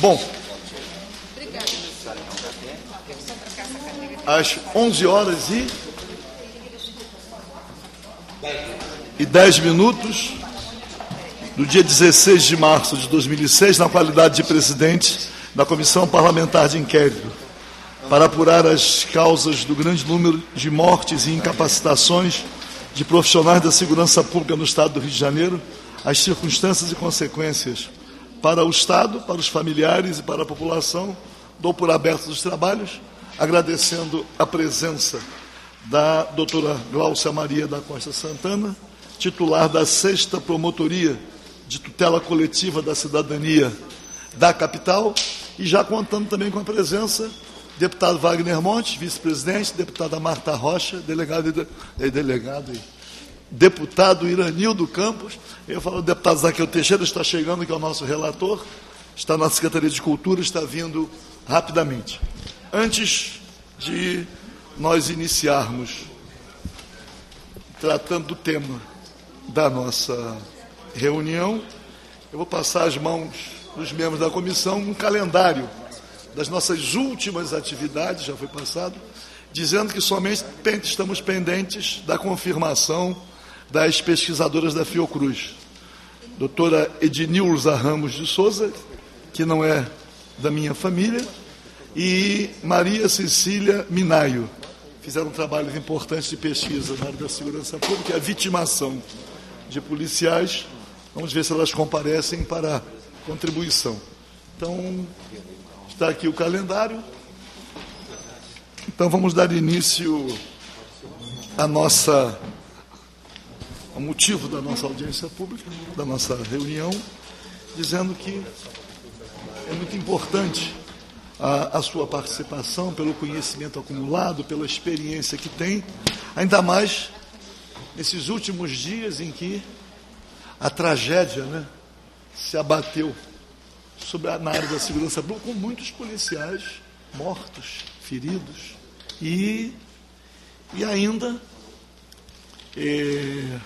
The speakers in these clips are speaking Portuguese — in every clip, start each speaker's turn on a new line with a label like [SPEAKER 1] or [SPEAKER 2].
[SPEAKER 1] Bom, às 11 horas e, e 10 minutos do dia 16 de março de 2006, na qualidade de presidente da Comissão Parlamentar de Inquérito, para apurar as causas do grande número de mortes e incapacitações de profissionais da segurança pública no Estado do Rio de Janeiro, as circunstâncias e consequências para o Estado, para os familiares e para a população, dou por aberto os trabalhos, agradecendo a presença da doutora Gláucia Maria da Costa Santana, titular da sexta promotoria de tutela coletiva da cidadania da capital, e já contando também com a presença deputado Wagner Monte, vice-presidente, deputada Marta Rocha, delegado, e delegado deputado Iranildo Campos, eu falo, deputado Zaqueu Teixeira está chegando, que é o nosso relator, está na Secretaria de Cultura, está vindo rapidamente. Antes de nós iniciarmos tratando do tema da nossa reunião, eu vou passar as mãos dos membros da comissão um calendário das nossas últimas atividades, já foi passado, dizendo que somente estamos pendentes da confirmação das pesquisadoras da Fiocruz. Doutora Ednilza Ramos de Souza, que não é da minha família, e Maria Cecília Minaio. Fizeram trabalhos importantes de pesquisa na área da segurança pública a vitimação de policiais. Vamos ver se elas comparecem para contribuição. Então, está aqui o calendário. Então, vamos dar início à nossa o motivo da nossa audiência pública, da nossa reunião, dizendo que é muito importante a, a, sua participação, pelo conhecimento acumulado, pela experiência que tem, ainda mais nesses últimos dias em que a tragédia né, se abateu sobre a, na área da segurança pública, com muitos policiais mortos, feridos, e, e ainda. Eh,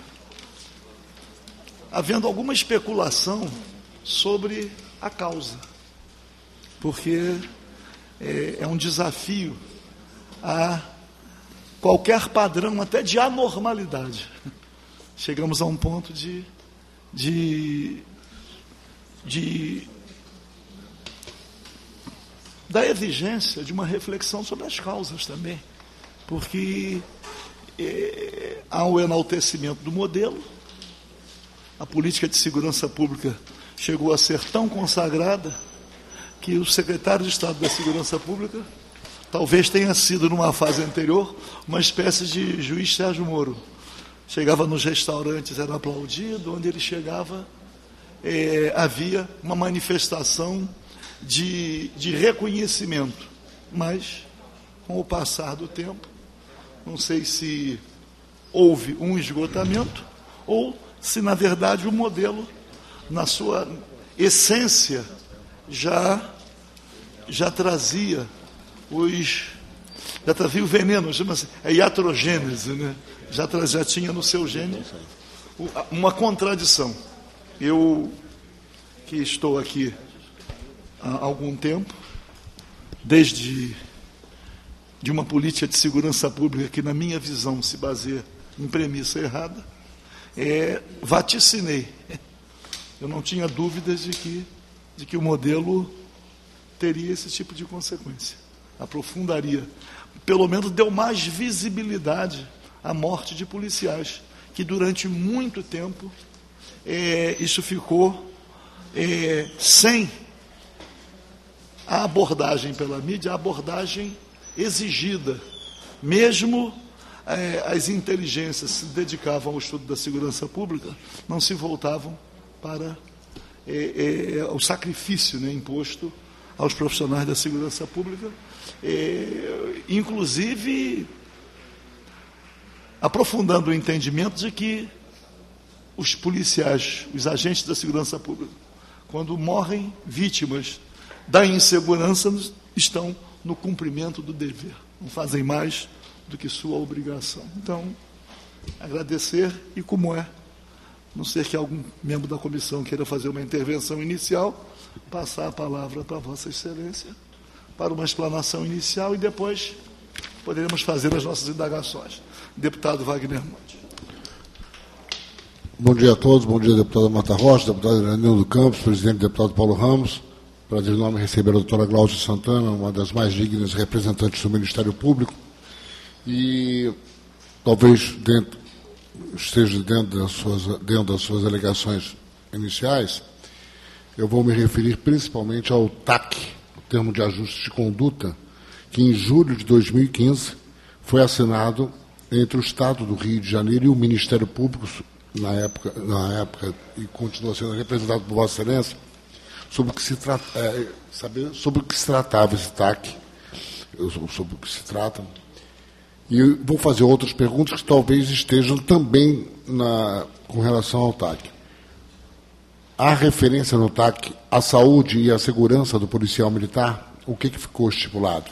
[SPEAKER 1] havendo alguma especulação sobre a causa, porque é, é um desafio a qualquer padrão, até de anormalidade. Chegamos a um ponto de, de, de da exigência de uma reflexão sobre as causas também, porque é, há o enaltecimento do modelo, a política de segurança pública chegou a ser tão consagrada que o secretário de Estado da Segurança Pública talvez tenha sido, numa fase anterior, uma espécie de juiz Sérgio Moro. Chegava nos restaurantes, era aplaudido, onde ele chegava, é, havia uma manifestação de, de reconhecimento. Mas, com o passar do tempo, não sei se houve um esgotamento ou se na verdade o modelo, na sua essência, já, já trazia os. Já trazia o veneno, chama-se é iatrogênese, né? já, trazia, já tinha no seu gene uma contradição. Eu, que estou aqui há algum tempo, desde de uma política de segurança pública que, na minha visão, se baseia em premissa errada, é, vaticinei. Eu não tinha dúvidas de que, de que o modelo teria esse tipo de consequência. Aprofundaria. Pelo menos deu mais visibilidade à morte de policiais, que durante muito tempo é, isso ficou é, sem a abordagem pela mídia, a abordagem exigida, mesmo é, as inteligências se dedicavam ao estudo da segurança pública, não se voltavam para é, é, o sacrifício né, imposto aos profissionais da segurança pública, inclusive aprofundando o entendimento de que os policiais, os agentes da segurança pública, quando morrem vítimas da insegurança, estão no cumprimento do dever, não fazem mais do que sua obrigação. Então, agradecer e como é, não ser que algum membro da comissão queira fazer uma intervenção inicial, passar a palavra para Vossa Excelência para uma explanação inicial e depois poderemos fazer as nossas indagações. Deputado Wagner Monte.
[SPEAKER 2] Bom dia a todos, bom dia, deputada Marta Rocha, deputado Iranildo Campos, presidente deputado Paulo Ramos. Prazer enorme receber a doutora Glaucia Santana, uma das mais dignas representantes do Ministério Público. E talvez dentro, esteja dentro das, suas, dentro das suas alegações iniciais, eu vou me referir principalmente ao TAC, o termo de ajuste de conduta, que em julho de 2015 foi assinado entre o Estado do Rio de Janeiro e o Ministério Público, na época, na época e continua sendo representado por Vossa Excelência, sobre o que se, trata, é, saber sobre o que se tratava esse TAC, sobre o que se trata. E vou fazer outras perguntas que talvez estejam também na, com relação ao TAC. Há referência no TAC à saúde e à segurança do policial militar? O que, que ficou estipulado?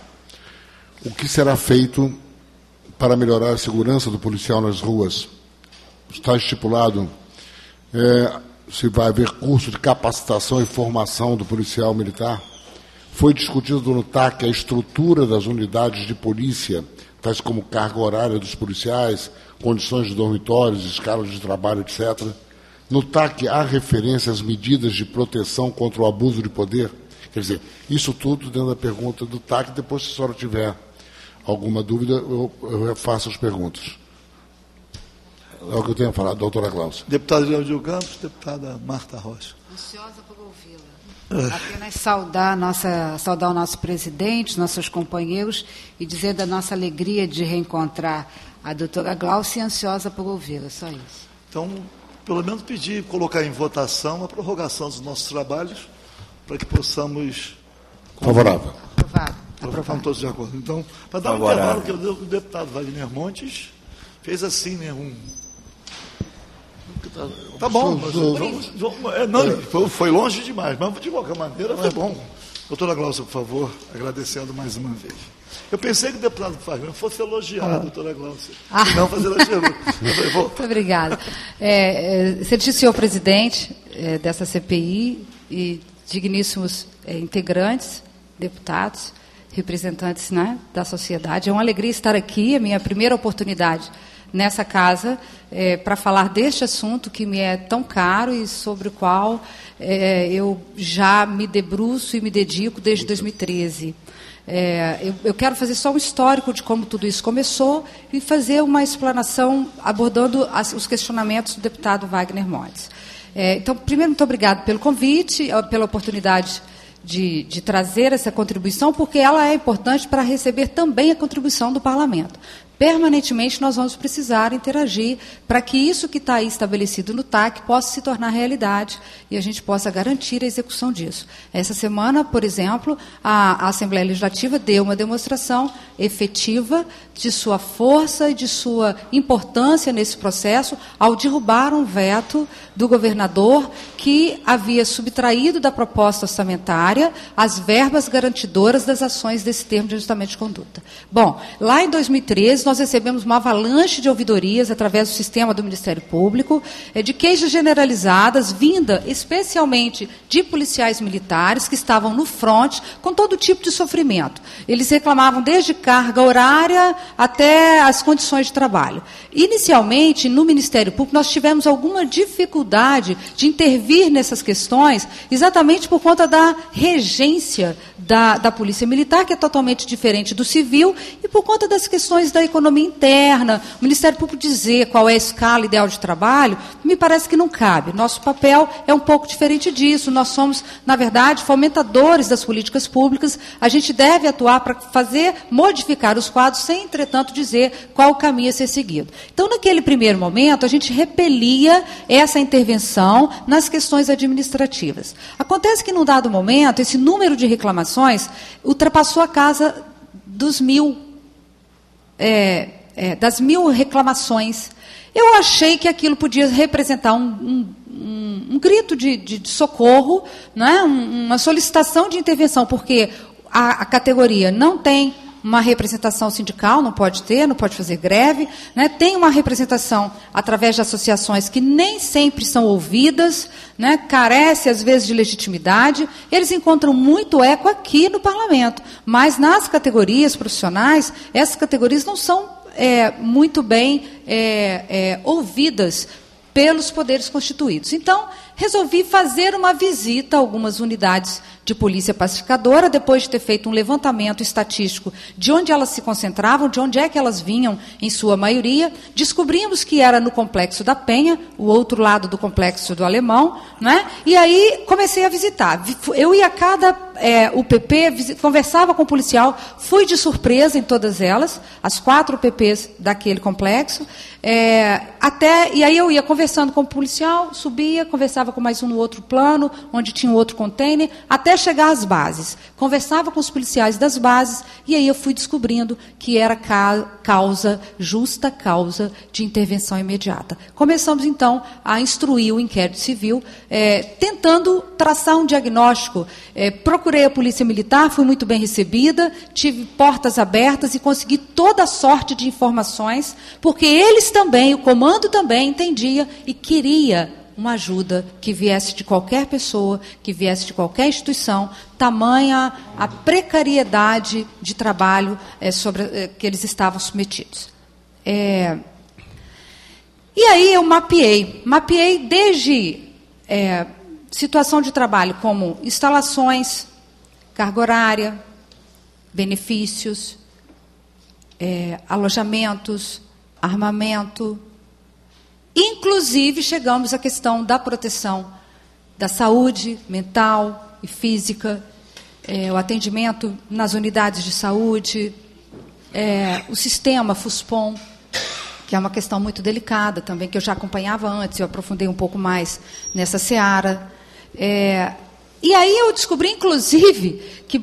[SPEAKER 2] O que será feito para melhorar a segurança do policial nas ruas? Está estipulado é, se vai haver curso de capacitação e formação do policial militar. Foi discutido no TAC a estrutura das unidades de polícia, tais como carga horária dos policiais, condições de dormitórios, escalas de trabalho, etc. No TAC há referência às medidas de proteção contra o abuso de poder. Quer dizer, isso tudo dentro da pergunta do TAC. Depois, se a senhora tiver alguma dúvida, eu, eu refaço as perguntas. É o que eu tenho a falar, doutora Cláudia.
[SPEAKER 1] Deputado Leandro Campos, deputada Marta Rocha.
[SPEAKER 3] Ansiosa por ouvi-la. Apenas saudar, nossa, saudar o nosso presidente, nossos companheiros e dizer da nossa alegria de reencontrar a doutora Glaucia ansiosa por ouvi-la, só isso.
[SPEAKER 1] Então, pelo menos pedir, colocar em votação a prorrogação dos nossos trabalhos para que possamos.
[SPEAKER 2] Favorável.
[SPEAKER 3] Aprovado.
[SPEAKER 1] Aprovado. Todos de acordo. Então, para dar um intervalo, que o deputado Wagner Montes fez assim, né? Um, Tá, tá bom, mas vamos, vamos, é, não, foi, foi, longe demais, mas de qualquer maneira foi bom. Doutora Glaucia, por favor, agradecendo mais uma vez. Eu pensei que o deputado Fagner fosse elogiar ah. a doutora Glaucia, ah. não fazer elogio.
[SPEAKER 3] Muito obrigada. É, é, senhor presidente é, dessa CPI e digníssimos é, integrantes, deputados, representantes né, da sociedade, é uma alegria estar aqui, é minha primeira oportunidade nessa casa é, para falar deste assunto que me é tão caro e sobre o qual é, eu já me debruço e me dedico desde 2013. É, eu, eu, quero fazer só um histórico de como tudo isso começou e fazer uma explanação abordando as, os questionamentos do deputado Wagner Montes. É, então, primeiro, muito obrigado pelo convite, pela oportunidade de, de, trazer essa contribuição, porque ela é importante para receber também a contribuição do parlamento permanentemente nós vamos precisar interagir para que isso que está aí estabelecido no TAC possa se tornar realidade e a gente possa garantir a execução disso. Essa semana, por exemplo, a, Assembleia Legislativa deu uma demonstração efetiva de sua força e de sua importância nesse processo ao derrubar um veto do governador que havia subtraído da proposta orçamentária as verbas garantidoras das ações desse termo de ajustamento de conduta. Bom, lá em 2013 nós recebemos uma avalanche de ouvidorias através do sistema do Ministério Público, eh, de queixas generalizadas, vinda especialmente de policiais militares que estavam no front com todo tipo de sofrimento. Eles reclamavam desde carga horária até as condições de trabalho. Inicialmente, no Ministério Público, nós tivemos alguma dificuldade de intervir nessas questões, exatamente por conta da regência da, da Polícia Militar, que é totalmente diferente do civil, e por conta das questões da economia interna. O Ministério Público dizer qual é a escala ideal de trabalho, me parece que não cabe. Nosso papel é um pouco diferente disso. Nós somos, na verdade, fomentadores das políticas públicas. A gente deve atuar para fazer, modificar os quadros, sem, entretanto, dizer qual o caminho a ser seguido. Então, naquele primeiro momento, a gente repelia essa intervenção nas questões administrativas. Acontece que, num dado momento, esse número de reclamações ultrapassou a casa dos mil, é, é, das mil reclamações. Eu achei que aquilo podia representar um, um, um, um grito de, de, de, socorro, né? uma solicitação de intervenção, porque a, a categoria não tem uma representação sindical, não pode ter, não pode fazer greve, né? tem uma representação através de associações que nem sempre são ouvidas, né? carece às vezes de legitimidade, eles encontram muito eco aqui no parlamento, mas nas categorias profissionais, essas categorias não são é, muito bem é, é, ouvidas pelos poderes constituídos. Então, resolvi fazer uma visita a algumas unidades de polícia pacificadora, depois de ter feito um levantamento estatístico de onde elas se concentravam, de onde é que elas vinham, em sua maioria. Descobrimos que era no complexo da Penha, o outro lado do complexo do Alemão, né? e aí comecei a visitar. Eu ia a cada é, UPP, conversava com o policial, fui de surpresa em todas elas, as quatro UPPs daquele complexo, é, até, e aí eu ia conversando com o policial, subia, conversava com mais um no outro plano, onde tinha um outro container, até chegar às bases. Conversava com os policiais das bases e aí eu fui descobrindo que era causa, justa causa de intervenção imediata. Começamos então a instruir o inquérito civil, é, tentando traçar um diagnóstico. É, procurei a polícia militar, fui muito bem recebida, tive portas abertas e consegui toda a sorte de informações, porque eles também, o comando também entendia e queria uma ajuda que viesse de qualquer pessoa, que viesse de qualquer instituição, tamanha a precariedade de trabalho é, sobre, é, que eles estavam submetidos. É, e aí eu mapeei, mapeei desde é, situação de trabalho como instalações, carga horária, benefícios, é, alojamentos, armamento, Inclusive, chegamos à questão da proteção da saúde mental e física, é, o atendimento nas unidades de saúde, é, o sistema FUSPOM, que é uma questão muito delicada também, que eu já acompanhava antes, eu aprofundei um pouco mais nessa seara. É, e aí eu descobri, inclusive, que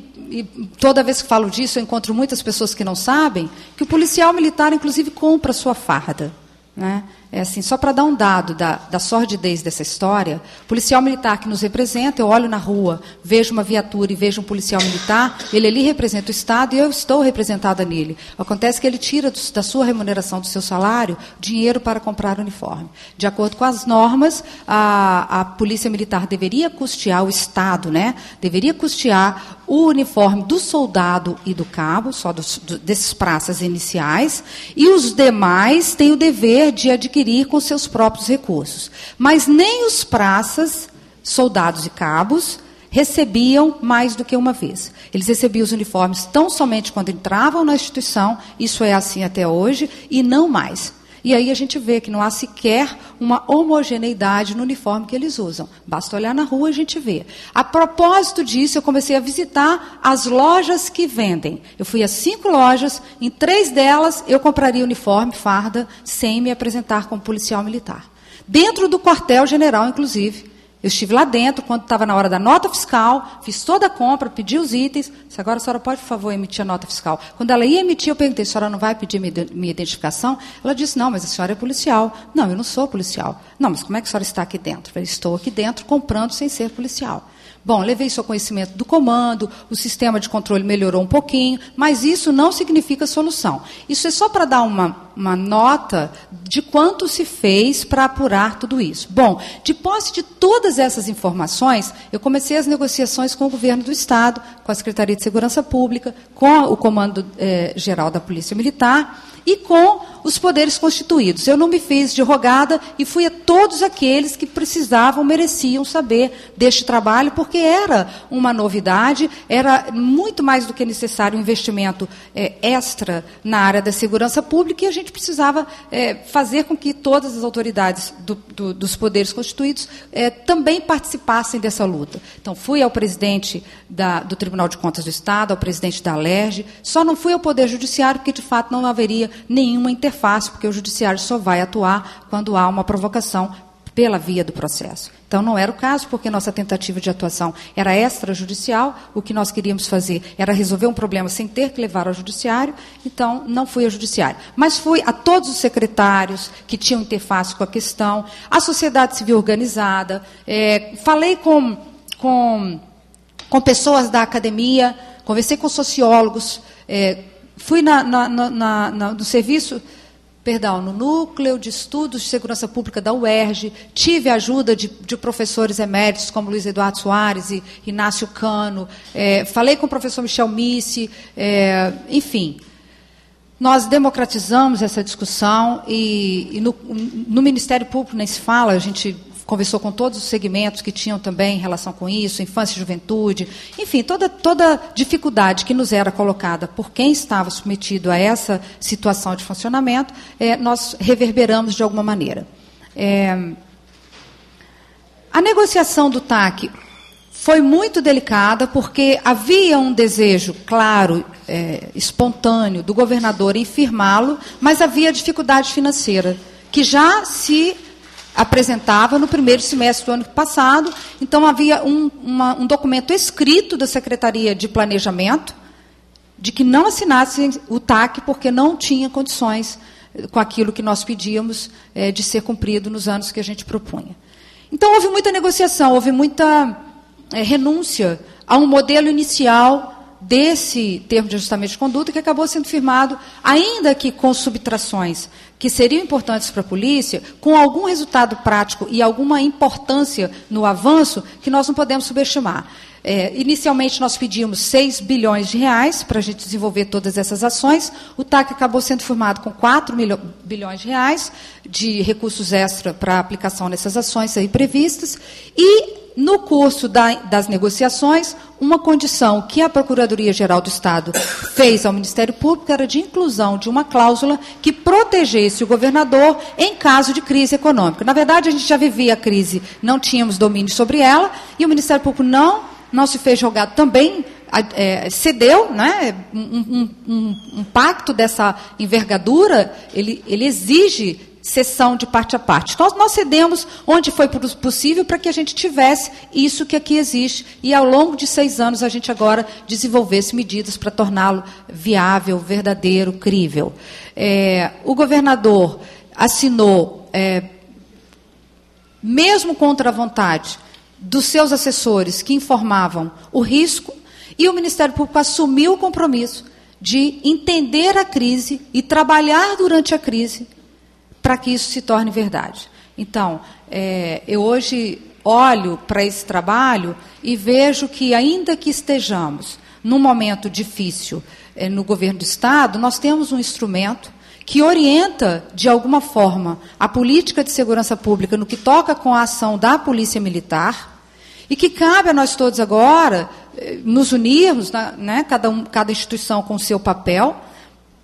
[SPEAKER 3] toda vez que falo disso, eu encontro muitas pessoas que não sabem, que o policial militar, inclusive, compra sua farda. Né? É assim, só para dar um dado da, da sordidez dessa história, policial militar que nos representa, eu olho na rua, vejo uma viatura e vejo um policial militar, ele ali representa o Estado e eu estou representada nele. Acontece que ele tira do, da sua remuneração, do seu salário, dinheiro para comprar uniforme. De acordo com as normas, a, a polícia militar deveria custear, o Estado, né, deveria custear o uniforme do soldado e do cabo, só dos, desses praças iniciais, e os demais têm o dever de adquirir com seus próprios recursos. Mas nem os praças, soldados e cabos, recebiam mais do que uma vez. Eles recebiam os uniformes tão somente quando entravam na instituição, isso é assim até hoje, e não mais. E aí a gente vê que não há sequer uma homogeneidade no uniforme que eles usam. Basta olhar na rua a gente vê. A propósito disso, eu comecei a visitar as lojas que vendem. Eu fui a cinco lojas, em três delas eu compraria uniforme, farda, sem me apresentar como policial militar. Dentro do quartel-general, inclusive. Eu estive lá dentro, quando estava na hora da nota fiscal, fiz toda a compra, pedi os itens. Se agora a senhora pode, por favor, emitir a nota fiscal. Quando ela ia emitir, eu perguntei, a senhora não vai pedir minha identificação? Ela disse, não, mas a senhora é policial. Não, eu não sou policial. Não, mas como é que a senhora está aqui dentro? Eu falei, estou aqui dentro comprando sem ser policial. Bom, levei seu conhecimento do comando, o sistema de controle melhorou um pouquinho, mas isso não significa solução. Isso é só para dar uma, uma nota de quanto se fez para apurar tudo isso. Bom, de posse de todas essas informações, eu comecei as negociações com o governo do Estado, com a Secretaria de Segurança Pública, com o Comando eh, Geral da Polícia Militar e com os poderes constituídos. Eu não me fiz de rogada e fui a todos aqueles que precisavam, mereciam saber deste trabalho, porque era uma novidade, era muito mais do que necessário um investimento é, extra na área da segurança pública e a gente precisava é, fazer com que todas as autoridades do, do, dos poderes constituídos é, também participassem dessa luta. Então, fui ao presidente da, do Tribunal de Contas do Estado, ao presidente da ALERJ, só não fui ao Poder Judiciário porque, de fato, não haveria nenhuma interface, porque o judiciário só vai atuar quando há uma provocação pela via do processo. Então, não era o caso, porque nossa tentativa de atuação era extrajudicial, o que nós queríamos fazer era resolver um problema sem ter que levar ao judiciário, então não fui ao judiciário. Mas fui a todos os secretários que tinham interface com a questão, a sociedade civil organizada, é, falei com, com, com pessoas da academia, conversei com sociólogos, é, fui na, na, na, no serviço perdão, no Núcleo de Estudos de Segurança Pública da UERJ, tive a ajuda de, de professores eméritos como Luiz Eduardo Soares e Inácio Cano, é, falei com o professor Michel Missi, é, enfim. Nós democratizamos essa discussão e, e no, no, Ministério Público nem se fala, a gente conversou com todos os segmentos que tinham também relação com isso, infância e juventude, enfim, toda, toda dificuldade que nos era colocada por quem estava submetido a essa situação de funcionamento, é, nós reverberamos de alguma maneira. É, a negociação do TAC foi muito delicada, porque havia um desejo claro, é, espontâneo, do governador em firmá-lo, mas havia dificuldade financeira, que já se apresentava no primeiro semestre do ano passado. Então, havia um, uma, um documento escrito da Secretaria de Planejamento de que não assinassem o TAC porque não tinha condições eh, com aquilo que nós pedíamos é, de ser cumprido nos anos que a gente propunha. Então, houve muita negociação, houve muita é, renúncia a um modelo inicial desse termo de ajustamento de conduta que acabou sendo firmado, ainda que com subtrações que seriam importantes para a polícia, com algum resultado prático e alguma importância no avanço que nós não podemos subestimar. É, inicialmente nós pedimos 6 bilhões de reais para a gente desenvolver todas essas ações. O TAC acabou sendo formado com 4 bilhões de reais de recursos extra para aplicação nessas ações aí previstas. E no curso da, das negociações, uma condição que a Procuradoria-Geral do Estado fez ao Ministério Público era de inclusão de uma cláusula que protegesse o governador em caso de crise econômica. Na verdade, a gente já vivia a crise, não tínhamos domínio sobre ela, e o Ministério Público não, não se fez jogado também é, cedeu, né, um, um, um, um, pacto dessa envergadura, ele, ele exige sessão de parte a parte. Nós, nós cedemos onde foi possível para que a gente tivesse isso que aqui existe e ao longo de seis anos a gente agora desenvolvesse medidas para torná-lo viável, verdadeiro, crível. É, o governador assinou, é, mesmo contra a vontade dos seus assessores que informavam o risco, e o Ministério Público assumiu o compromisso de entender a crise e trabalhar durante a crise para que isso se torne verdade. Então, é, eu hoje olho para esse trabalho e vejo que, ainda que estejamos num momento difícil é, no governo do Estado, nós temos um instrumento que orienta, de alguma forma, a política de segurança pública no que toca com a ação da Polícia Militar, e que cabe a nós todos agora é, nos unirmos, né, cada, um, cada instituição com o seu papel,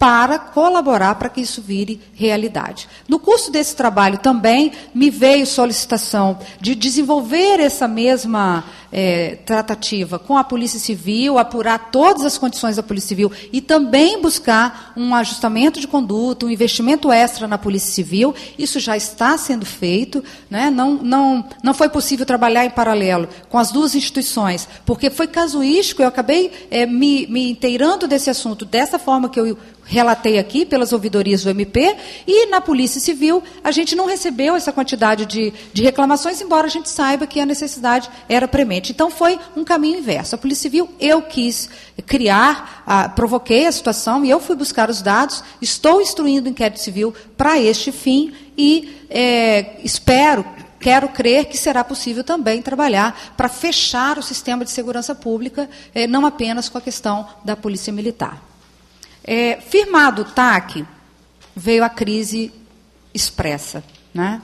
[SPEAKER 3] para colaborar para que isso vire realidade. No curso desse trabalho também me veio solicitação de desenvolver essa mesma é, tratativa com a Polícia Civil, apurar todas as condições da Polícia Civil e também buscar um ajustamento de conduta, um investimento extra na Polícia Civil. Isso já está sendo feito. Né? Não, não, não foi possível trabalhar em paralelo com as duas instituições, porque foi casuístico. Eu acabei é, me, me inteirando desse assunto dessa forma que eu relatei aqui pelas ouvidorias do MP, e na Polícia Civil a gente não recebeu essa quantidade de, de reclamações, embora a gente saiba que a necessidade era premente. Então foi um caminho inverso. A Polícia Civil, eu quis criar, provoquei a situação e eu fui buscar os dados, estou instruindo o inquérito civil para este fim e é, espero quero crer que será possível também trabalhar para fechar o sistema de segurança pública, eh, não apenas com a questão da polícia militar. É, firmado o TAC, veio a crise expressa. Né?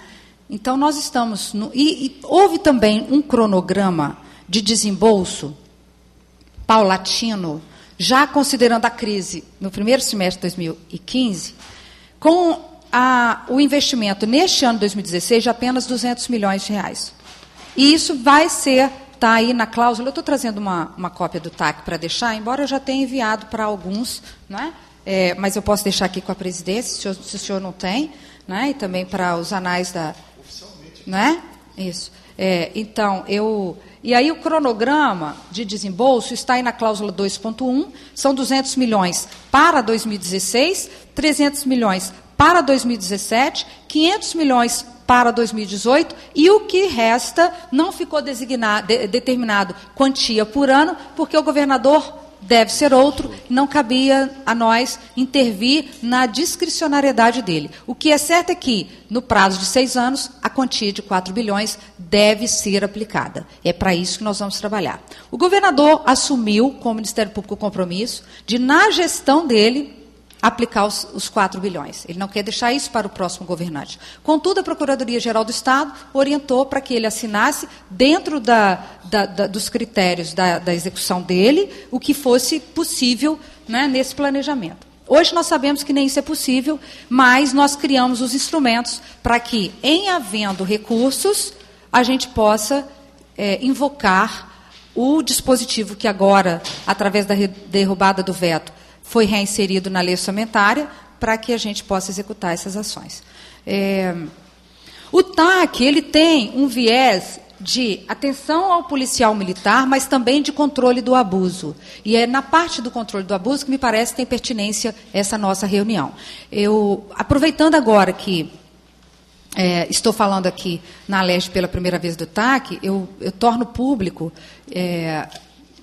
[SPEAKER 3] Então, nós estamos. No, e, e houve também um cronograma de desembolso paulatino, já considerando a crise no primeiro semestre de 2015, com a, o investimento neste ano 2016 de apenas 200 milhões de reais. E isso vai ser, está aí na cláusula, eu estou trazendo uma, uma cópia do TAC para deixar, embora eu já tenha enviado para alguns, não é? É, mas eu posso deixar aqui com a presidência, se o, se o senhor não tem, né? e também para os anais da. Oficialmente. Né? Isso. É, então, eu. E aí o cronograma de desembolso está aí na cláusula 2.1, são 200 milhões para 2016, 300 milhões para 2017, 500 milhões para 2018 e o que resta não ficou de, determinado quantia por ano, porque o governador deve ser outro, não cabia a nós intervir na discricionariedade dele. O que é certo é que, no prazo de seis anos, a quantia de 4 bilhões deve ser aplicada. É para isso que nós vamos trabalhar. O governador assumiu, com o Ministério Público, o compromisso de, na gestão dele, aplicar os, os 4 bilhões. Ele não quer deixar isso para o próximo governante. Contudo, a Procuradoria-Geral do Estado orientou para que ele assinasse, dentro da, da, da, dos critérios da, execução dele, o que fosse possível né, nesse planejamento. Hoje nós sabemos que nem isso é possível, mas nós criamos os instrumentos para que, em havendo recursos, a gente possa é, invocar o dispositivo que agora, através da derrubada do veto, foi reinserido na lei orçamentária para que a gente possa executar essas ações. É, o TAC ele tem um viés de atenção ao policial militar, mas também de controle do abuso. E é na parte do controle do abuso que me parece tem pertinência essa nossa reunião. Eu, aproveitando agora que é, estou falando aqui na Leste pela primeira vez do TAC, eu, eu torno público é,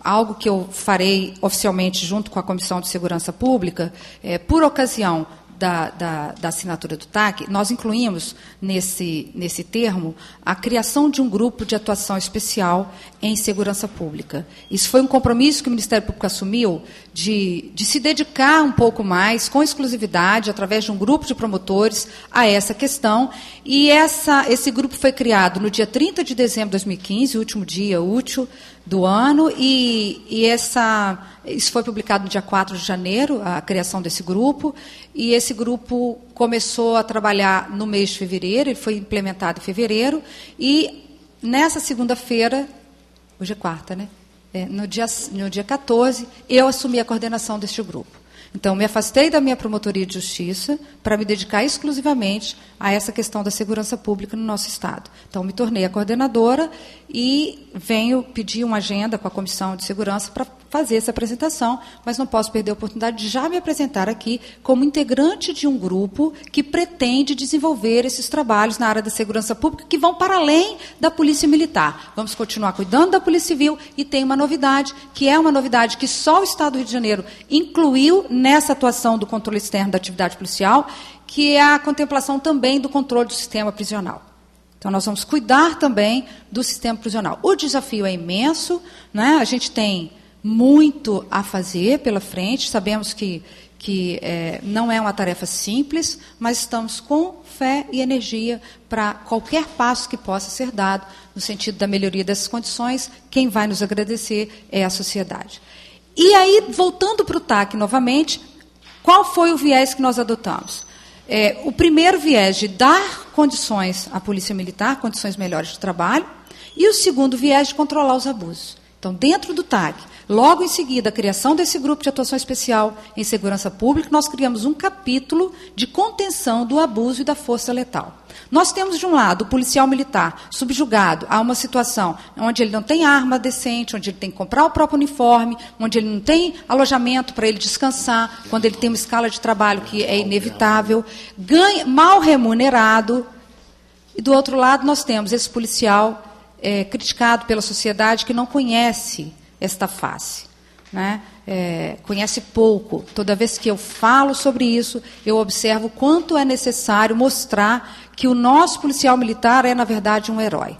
[SPEAKER 3] algo que eu farei oficialmente junto com a Comissão de Segurança Pública, é, por ocasião da, da, da, assinatura do TAC, nós incluímos nesse, nesse termo a criação de um grupo de atuação especial em segurança pública. Isso foi um compromisso que o Ministério Público assumiu de, de se dedicar um pouco mais, com exclusividade, através de um grupo de promotores, a essa questão. E essa, esse grupo foi criado no dia 30 de dezembro de 2015, último dia útil do ano, e, e essa, isso foi publicado no dia 4 de janeiro, a criação desse grupo, e esse grupo começou a trabalhar no mês de fevereiro, ele foi implementado em fevereiro, e nessa segunda-feira, hoje é quarta, né? É, no, dia, no dia 14, eu assumi a coordenação deste grupo. Então, me afastei da minha promotoria de justiça para me dedicar exclusivamente a essa questão da segurança pública no nosso Estado. Então, me tornei a coordenadora e venho pedir uma agenda com a Comissão de Segurança para fazer essa apresentação, mas não posso perder a oportunidade de já me apresentar aqui como integrante de um grupo que pretende desenvolver esses trabalhos na área da segurança pública que vão para além da Polícia Militar. Vamos continuar cuidando da Polícia Civil e tem uma novidade, que é uma novidade que só o Estado do Rio de Janeiro incluiu nessa atuação do controle externo da atividade policial, que é a contemplação também do controle do sistema prisional. Então, nós vamos cuidar também do sistema prisional. O desafio é imenso, né? a gente tem muito a fazer pela frente. Sabemos que, que é, não é uma tarefa simples, mas estamos com fé e energia para qualquer passo que possa ser dado no sentido da melhoria dessas condições. Quem vai nos agradecer é a sociedade. E aí, voltando para o TAC novamente, qual foi o viés que nós adotamos? É, o primeiro viés de dar condições à Polícia Militar, condições melhores de trabalho, e o segundo viés de controlar os abusos. Então, dentro do TAC, Logo em seguida, a criação desse grupo de atuação especial em segurança pública, nós criamos um capítulo de contenção do abuso e da força letal. Nós temos, de um lado, o policial militar subjugado a uma situação onde ele não tem arma decente, onde ele tem que comprar o próprio uniforme, onde ele não tem alojamento para ele descansar, quando ele tem uma escala de trabalho que é inevitável, ganha, mal remunerado. E, do outro lado, nós temos esse policial é, criticado pela sociedade que não conhece esta face. Né? É, conhece pouco. Toda vez que eu falo sobre isso, eu observo quanto é necessário mostrar que o nosso policial militar é, na verdade, um herói.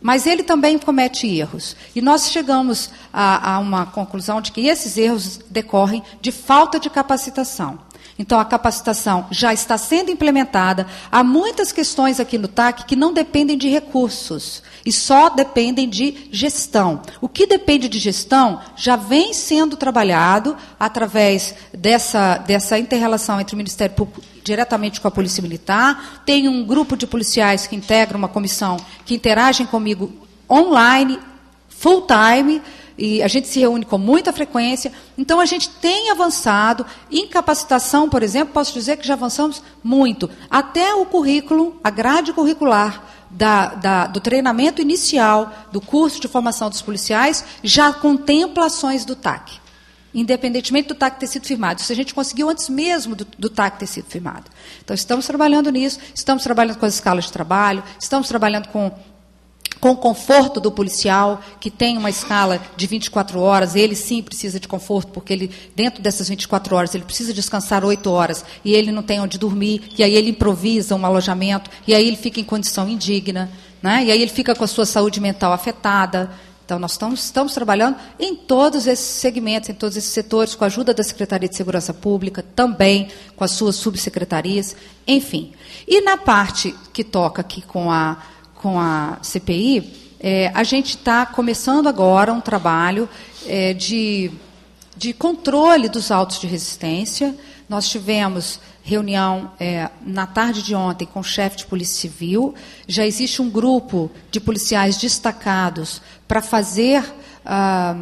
[SPEAKER 3] Mas ele também comete erros. E nós chegamos a, a uma conclusão de que esses erros decorrem de falta de capacitação. Então, a capacitação já está sendo implementada. Há muitas questões aqui no TAC que não dependem de recursos e só dependem de gestão. O que depende de gestão já vem sendo trabalhado através dessa, dessa inter-relação entre o Ministério Público diretamente com a Polícia Militar. Tem um grupo de policiais que integra uma comissão que interagem comigo online, full time e a gente se reúne com muita frequência. Então, a gente tem avançado. Em capacitação, por exemplo, posso dizer que já avançamos muito. Até o currículo, a grade curricular da, da, do treinamento inicial do curso de formação dos policiais já contempla ações do TAC. Independentemente do TAC ter sido firmado. Isso a gente conseguiu antes mesmo do, do TAC ter sido firmado. Então, estamos trabalhando nisso, estamos trabalhando com as escalas de trabalho, estamos trabalhando com com o conforto do policial, que tem uma escala de 24 horas, ele sim precisa de conforto, porque ele, dentro dessas 24 horas, ele precisa descansar 8 horas, e ele não tem onde dormir, e aí ele improvisa um alojamento, e aí ele fica em condição indigna, né? e aí ele fica com a sua saúde mental afetada. Então, nós estamos, estamos, trabalhando em todos esses segmentos, em todos esses setores, com a ajuda da Secretaria de Segurança Pública, também com as suas subsecretarias, enfim. E na parte que toca aqui com a, com a CPI, é, a gente está começando agora um trabalho é, de, de controle dos autos de resistência. Nós tivemos reunião é, na tarde de ontem com o chefe de Polícia Civil. Já existe um grupo de policiais destacados para fazer, ah,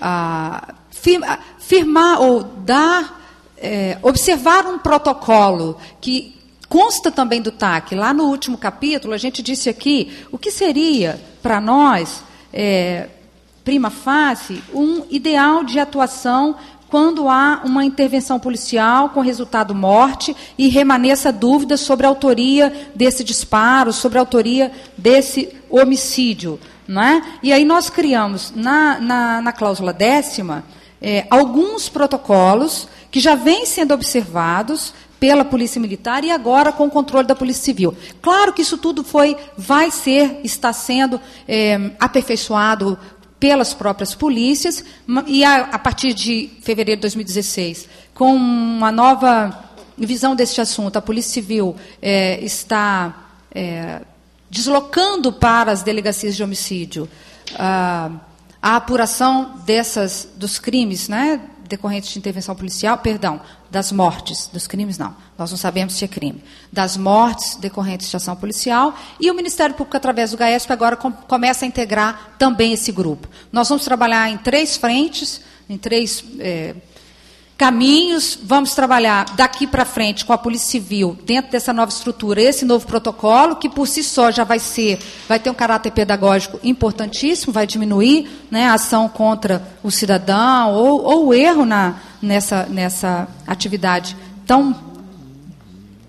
[SPEAKER 3] ah, firmar ou dar, é, observar um protocolo que consta também do TAC. Lá no último capítulo, a gente disse aqui o que seria para nós, é, prima facie, um ideal de atuação quando há uma intervenção policial com resultado morte e remaneça dúvidas sobre a autoria desse disparo, sobre a autoria desse homicídio. Não é? E aí nós criamos, na, na, na cláusula décima, é, alguns protocolos que já vêm sendo observados pela Polícia Militar e agora com o controle da Polícia Civil. Claro que isso tudo foi, vai ser, está sendo é, aperfeiçoado pelas próprias polícias, e a, a, partir de fevereiro de 2016, com uma nova visão deste assunto, a Polícia Civil é, está é, deslocando para as delegacias de homicídio a, a apuração dessas, dos crimes né, decorrentes de intervenção policial, perdão, das mortes, dos crimes não, nós não sabemos se é crime, das mortes decorrentes de ação policial, e o Ministério Público, através do GAESP, agora com, começa a integrar também esse grupo. Nós vamos trabalhar em três frentes, em três é, caminhos, vamos trabalhar daqui para frente com a Polícia Civil, dentro dessa nova estrutura, esse novo protocolo, que por si só já vai ser, vai ter um caráter pedagógico importantíssimo, vai diminuir né, a ação contra o cidadão ou, ou o erro na, nessa, nessa atividade tão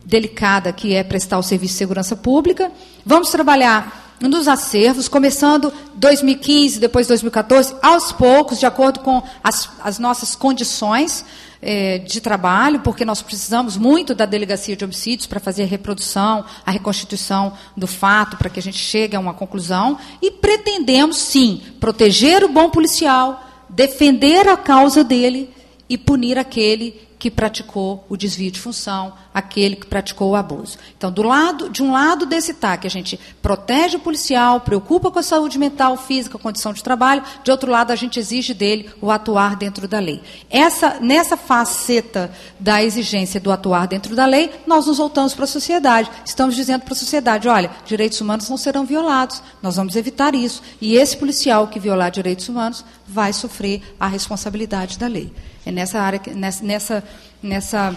[SPEAKER 3] delicada que é prestar o serviço de segurança pública. Vamos trabalhar nos acervos, começando 2015, depois 2014, aos poucos, de acordo com as, as nossas condições é, de trabalho, porque nós precisamos muito da delegacia de homicídios para fazer a reprodução, a reconstituição do fato, para que a gente chegue a uma conclusão, e pretendemos, sim, proteger o bom policial, defender a causa dele e punir aquele que praticou o desvio de função, aquele que praticou o abuso. Então, do lado, de um lado desse TAC, a gente protege o policial, preocupa com a saúde mental, física, condição de trabalho, de outro lado, a gente exige dele o atuar dentro da lei. Essa, nessa faceta da exigência do atuar dentro da lei, nós nos voltamos para a sociedade. Estamos dizendo para a sociedade, olha, direitos humanos não serão violados, nós vamos evitar isso. E esse policial que violar direitos humanos vai sofrer a responsabilidade da lei. É nessa área, nessa, nessa,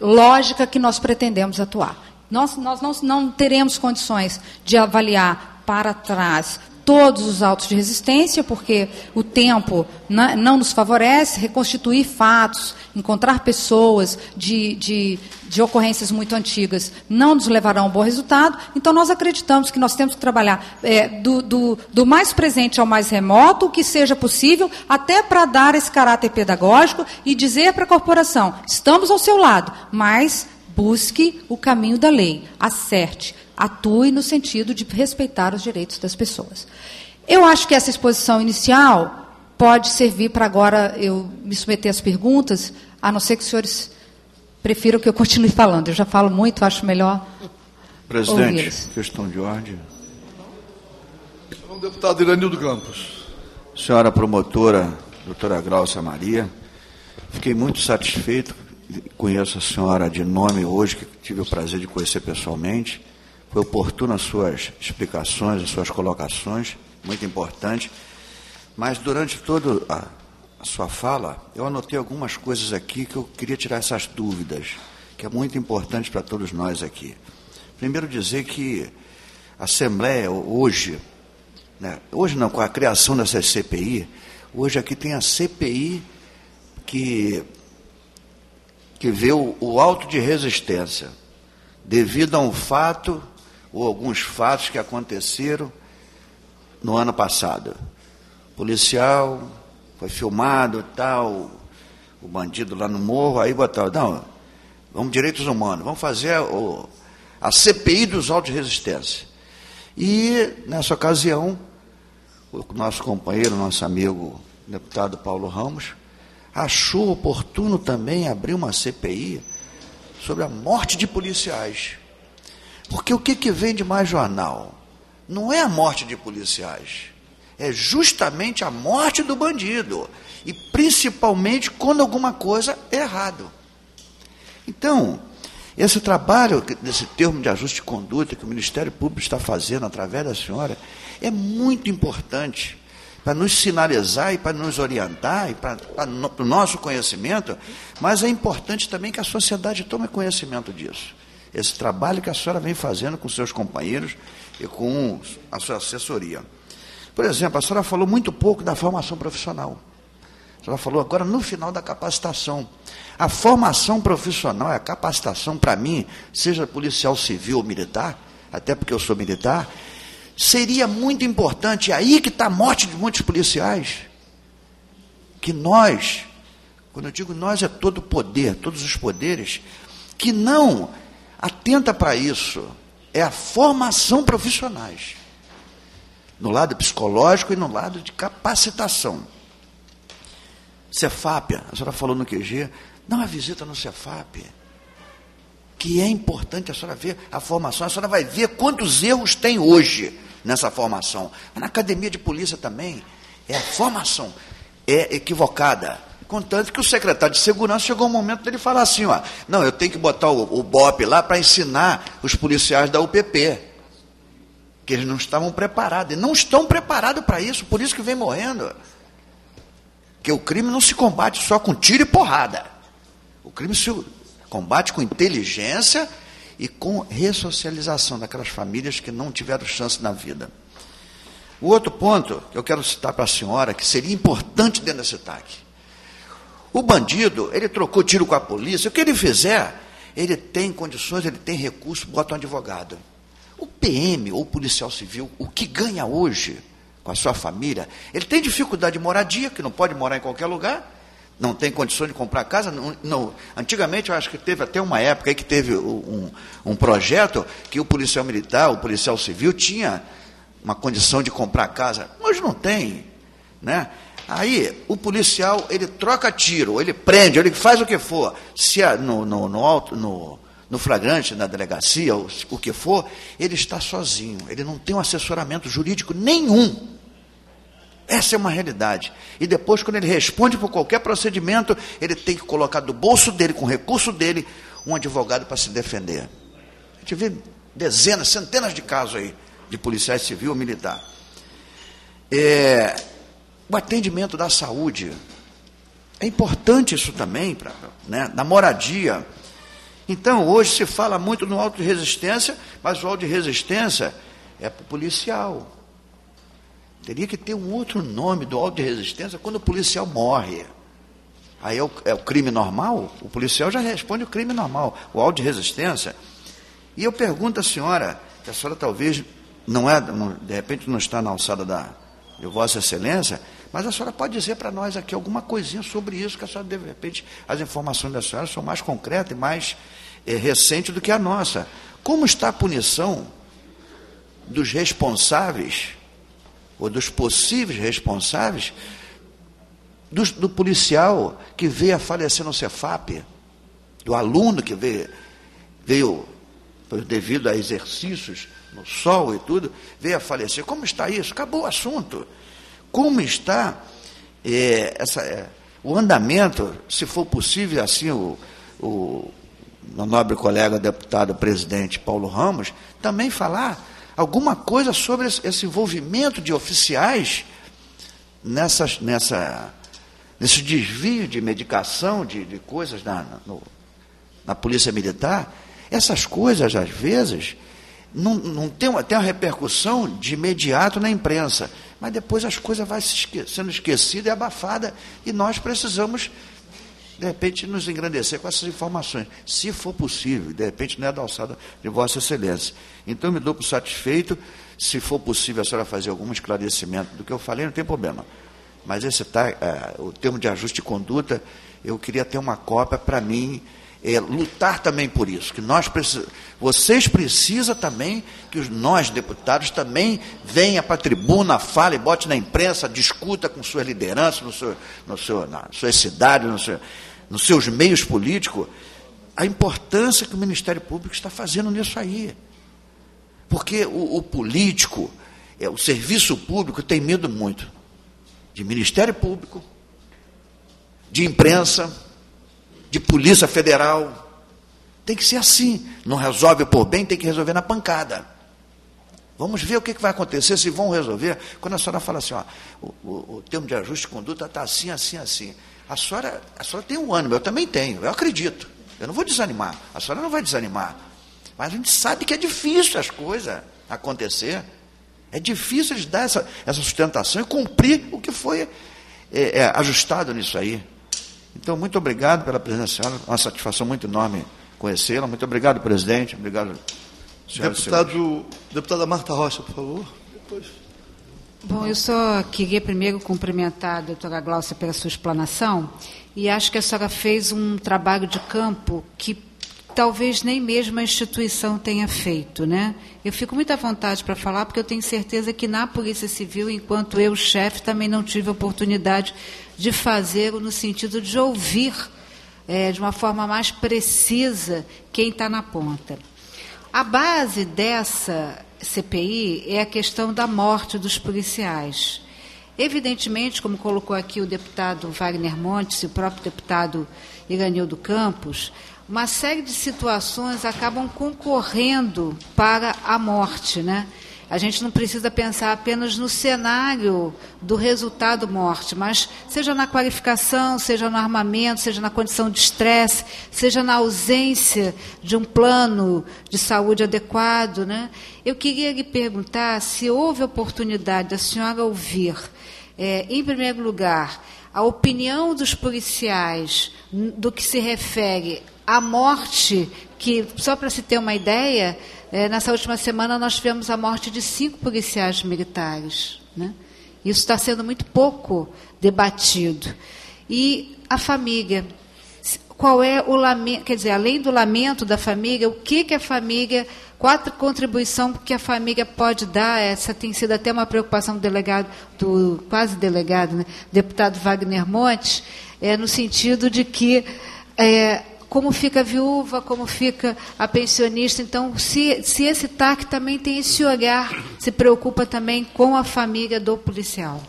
[SPEAKER 3] lógica que nós pretendemos atuar. Nós, nós não, não teremos condições de avaliar para trás todos os autos de resistência, porque o tempo não nos favorece, reconstituir fatos, encontrar pessoas de, de, de, ocorrências muito antigas não nos levará a um bom resultado. Então, nós acreditamos que nós temos que trabalhar é, do, do, do mais presente ao mais remoto, o que seja possível, até para dar esse caráter pedagógico e dizer para a corporação: estamos ao seu lado, mas busque o caminho da lei, acerte, atue no sentido de respeitar os direitos das pessoas. Eu acho que essa exposição inicial pode servir para agora eu me submeter às perguntas, a não ser que os senhores prefiram que eu continue falando. Eu já falo muito, acho melhor.
[SPEAKER 1] Presidente, questão de ordem.
[SPEAKER 2] Deputado Iranildo Campos.
[SPEAKER 1] Senhora promotora, doutora Glaucia Maria, fiquei muito satisfeito. Conheço a senhora de nome hoje, que tive o prazer de conhecer pessoalmente foi oportuna as suas explicações, as suas colocações, muito importante. Mas durante toda a, a sua fala, eu anotei algumas coisas aqui que eu queria tirar essas dúvidas, que é muito importante para todos nós aqui. Primeiro dizer que a Assembleia hoje, né, hoje não, com a criação dessa CPI, hoje aqui tem a CPI que, que vê o, o auto de resistência devido a um fato ou alguns fatos que aconteceram
[SPEAKER 4] no ano passado. Policial, foi filmado tal, o bandido lá no morro, aí botaram, não, vamos direitos humanos, vamos fazer o, a CPI dos autos de resistência. E, nessa ocasião, o nosso companheiro, nosso amigo, deputado Paulo Ramos, achou oportuno também abrir uma CPI sobre a morte de policiais. Porque o que, que vem de mais jornal? Não é a morte de policiais, é justamente a morte do bandido. E principalmente quando alguma coisa é errado. Então, esse trabalho, desse termo de ajuste de conduta que o Ministério Público está fazendo através da senhora, é muito importante para nos sinalizar e para nos orientar e para, para o nosso conhecimento, mas é importante também que a sociedade tome conhecimento disso. Esse trabalho que a senhora vem fazendo com seus companheiros e com a sua assessoria. Por exemplo, a senhora falou muito pouco da formação profissional. A senhora falou agora no final da capacitação. A formação profissional, a capacitação, para mim, seja policial civil ou militar, até porque eu sou militar, seria muito importante, é aí que está a morte de muitos policiais, que nós, quando eu digo nós, é todo o poder, todos os poderes, que não atenta para isso, é a formação profissionais, no lado psicológico e no lado de capacitação. Cefap, a senhora falou no QG, dá uma visita no Cefap que é importante a senhora ver a formação, a senhora vai ver quantos erros tem hoje nessa formação. Na academia de polícia também, é a formação é equivocada. Contanto que o secretário de segurança chegou o momento dele falar assim, ó, não, eu tenho que botar o, o BOP lá para ensinar os policiais da UPP. Que eles não estavam preparados. E não estão preparados para isso, por isso que vem morrendo. Que o crime não se combate só com tiro e porrada. O crime se combate com inteligência e com ressocialização daquelas famílias que não tiveram chance na vida. O outro ponto que eu quero citar para a senhora, que seria importante dentro desse ataque. O bandido, ele trocou tiro com a polícia, o que ele fizer, ele tem condições, ele tem recurso, bota um advogado. O PM ou policial civil, o que ganha hoje com a sua família, ele tem dificuldade de moradia, que não pode morar em qualquer lugar, não tem condições de comprar casa. Não, não. Antigamente, eu acho que teve até uma época aí que teve um, um projeto que o policial militar, o policial civil, tinha uma condição de comprar casa. Hoje não tem. Né? Aí, o policial, ele troca tiro, ele prende, ele faz o que for. Se no, no, no, alto, no, no flagrante, na delegacia, o, o que for, ele está sozinho. Ele não tem um assessoramento jurídico nenhum. Essa é uma realidade. E depois, quando ele responde por qualquer procedimento, ele tem que colocar do bolso dele, com o recurso dele, um advogado para se defender. A gente vê dezenas, centenas de casos aí de policiais civil ou militar. É, o atendimento da saúde. É importante isso também, pra, né, na moradia. Então, hoje se fala muito no auto de resistência, mas o auto de resistência é para o policial. Teria que ter um outro nome do auto de resistência quando o policial morre. Aí é o, é o, crime normal? O policial já responde o crime normal, o auto de resistência. E eu pergunto à senhora, que a senhora talvez não é, não, de repente não está na alçada da, de Vossa Excelência, mas a senhora pode dizer para nós aqui alguma coisinha sobre isso, que a senhora, de repente, as informações da senhora são mais concretas e mais é, recentes do que a nossa. Como está a punição dos responsáveis ou dos possíveis responsáveis do, do policial que veio a falecer no Cefap, do aluno que veio, veio devido a exercícios no sol e tudo, veio a falecer. Como está isso? Acabou o assunto. Como está é, essa, é, o andamento, se for possível, assim, o, o meu nobre colega deputado presidente Paulo Ramos, também falar alguma coisa sobre esse envolvimento de oficiais nessa, nessa, nesse desvio de medicação, de, de coisas na, no, na polícia militar. Essas coisas, às vezes, não, não tem, uma, tem uma repercussão de imediato na imprensa, mas depois as coisas vão se esque, sendo esquecidas e abafadas, e nós precisamos de repente, nos engrandecer com essas informações, se for possível, de repente não é da alçada de Vossa Excelência. Então, me dou por satisfeito, se for possível a senhora fazer algum esclarecimento do que eu falei, não tem problema. Mas esse tá, é, o termo de ajuste de conduta, eu queria ter uma cópia para mim, é, lutar também por isso, que nós precisamos, vocês precisam também que nós, deputados, também venha para a tribuna, fale, bote na imprensa, discuta com suas lideranças, no seu, no seu, na suas cidades, no seu, nos seus meios políticos, a importância que o Ministério Público está fazendo nisso aí. Porque o, o político, é, o serviço público tem medo muito de Ministério Público, de imprensa, de Polícia Federal. Tem que ser assim. Não resolve por bem, tem que resolver na pancada. Vamos ver o que vai acontecer, se vão resolver. Quando a senhora fala assim, ó, o, o, o termo de ajuste de conduta está assim, assim, assim. A senhora, a senhora tem um ânimo, eu também tenho, eu acredito. Eu não vou desanimar, a senhora não vai desanimar. Mas a gente sabe que é difícil as coisas acontecer. É difícil eles dar essa, essa sustentação e cumprir o que foi é, é, ajustado nisso aí. Então, muito obrigado pela presença senhora, uma satisfação muito enorme conhecê-la. Muito obrigado, presidente. Obrigado,
[SPEAKER 1] senhora Deputado, Deputada Marta Rocha, por favor. Depois.
[SPEAKER 5] Bom, eu só queria primeiro cumprimentar a doutora Glaucia pela sua explanação e acho que a senhora fez um trabalho de campo que talvez nem mesmo a instituição tenha feito, né? Eu fico muito à vontade para falar porque eu tenho certeza que na Polícia Civil, enquanto eu chefe, também não tive oportunidade de fazer no sentido de ouvir é, de uma forma mais precisa quem está na ponta. A base dessa CPI é a questão da morte dos policiais. Evidentemente, como colocou aqui o deputado Wagner Montes e o próprio deputado Iranildo Campos, uma série de situações acabam concorrendo para a morte, né? A gente não precisa pensar apenas no cenário do resultado morte, mas seja na qualificação, seja no armamento, seja na condição de estresse, seja na ausência de um plano de saúde adequado. Né? Eu queria lhe perguntar se houve oportunidade da senhora ouvir, é, em primeiro lugar, a opinião dos policiais do que se refere à morte, que, só para se ter uma ideia, é, nessa última semana nós tivemos a morte de cinco policiais militares. Né? Isso está sendo muito pouco debatido. E a família. Qual é o lamento, quer dizer, além do lamento da família, o que, que a família, qual a contribuição que a família pode dar? Essa tem sido até uma preocupação do delegado, do quase delegado, né, deputado Wagner Montes, é, no sentido de que é, como fica a viúva, como fica a pensionista. Então, se, se esse TAC também tem esse olhar, se preocupa também com a família do policial.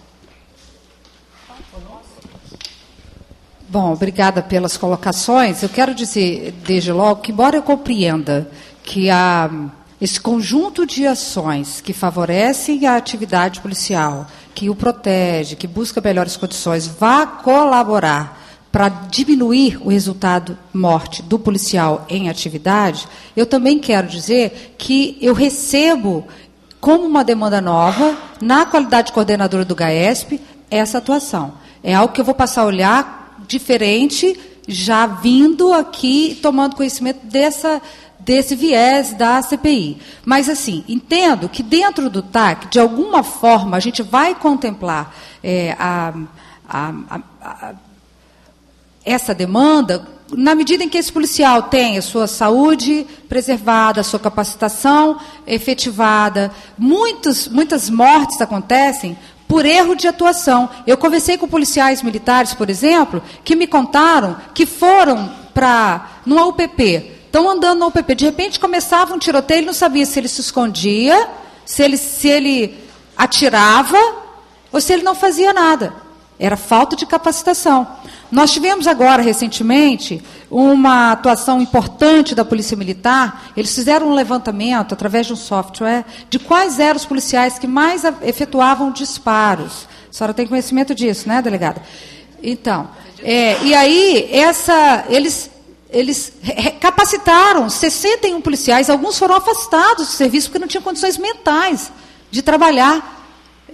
[SPEAKER 3] Bom, obrigada pelas colocações. Eu quero dizer, desde logo, que, embora eu compreenda que há esse conjunto de ações que favorecem a atividade policial, que o protege, que busca melhores condições, vá colaborar para diminuir o resultado morte do policial em atividade, eu também quero dizer que eu recebo como uma demanda nova, na qualidade de coordenadora do GAESP, essa atuação. É algo que eu vou passar a olhar diferente, já vindo aqui, tomando conhecimento dessa, desse viés da CPI. Mas, assim, entendo que dentro do TAC, de alguma forma, a gente vai contemplar é, a, a, a, essa demanda na medida em que esse policial tem a sua saúde preservada, a sua capacitação efetivada. Muitos, muitas mortes acontecem por erro de atuação. Eu conversei com policiais militares, por exemplo, que me contaram que foram para numa UPP, estão andando na UPP, de repente começava um tiroteio, ele não sabia se ele se escondia, se ele, se ele atirava ou se ele não fazia nada. Era falta de capacitação. Nós tivemos agora, recentemente, uma atuação importante da Polícia Militar. Eles fizeram um levantamento, através de um software, de quais eram os policiais que mais efetuavam disparos. A senhora tem conhecimento disso, né, delegada? Então, é, e aí, essa, eles, eles capacitaram 61 policiais, alguns foram afastados do serviço porque não tinham condições mentais de trabalhar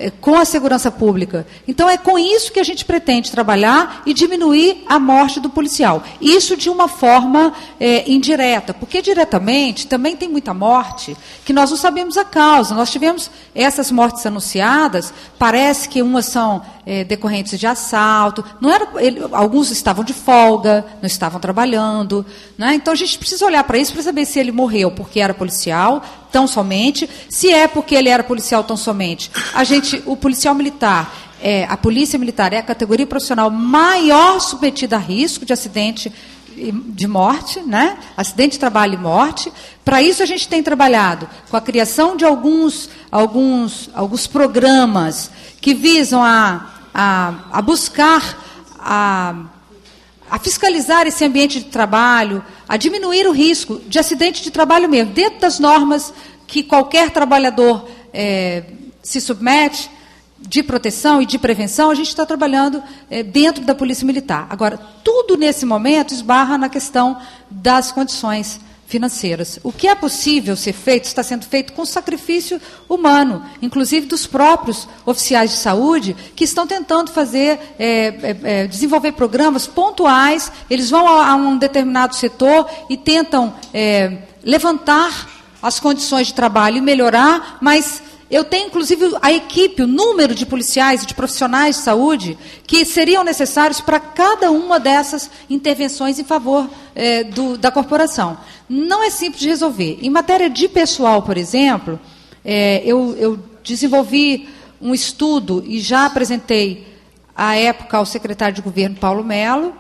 [SPEAKER 3] com a segurança pública. Então é com isso que a gente pretende trabalhar e diminuir a morte do policial. Isso de uma forma é, indireta, porque diretamente também tem muita morte que nós não sabemos a causa. Nós tivemos essas mortes anunciadas, parece que umas são é, decorrentes de assalto, não era, ele, alguns estavam de folga, não estavam trabalhando. Né? Então a gente precisa olhar para isso para saber se ele morreu porque era policial, tão somente, se é porque ele era policial tão somente. A gente, o policial militar, é, a polícia militar é a categoria profissional maior submetida a risco de acidente de morte, né? acidente de trabalho e morte. Para isso a gente tem trabalhado com a criação de alguns, alguns, alguns programas que visam a, a, a buscar a, a fiscalizar esse ambiente de trabalho, a diminuir o risco de acidente de trabalho mesmo, dentro das normas que qualquer trabalhador é, se submete, de proteção e de prevenção, a gente está trabalhando é, dentro da Polícia Militar. Agora, tudo nesse momento esbarra na questão das condições financeiras. O que é possível ser feito está sendo feito com sacrifício humano, inclusive dos próprios oficiais de saúde que estão tentando fazer, é, é, é desenvolver programas pontuais. Eles vão a, um determinado setor e tentam é, levantar as condições de trabalho e melhorar, mas eu tenho, inclusive, a equipe, o número de policiais e de profissionais de saúde que seriam necessários para cada uma dessas intervenções em favor é, do, da corporação. Não é simples de resolver. Em matéria de pessoal, por exemplo, é, eu, eu desenvolvi um estudo e já apresentei à época ao secretário de governo Paulo Melo.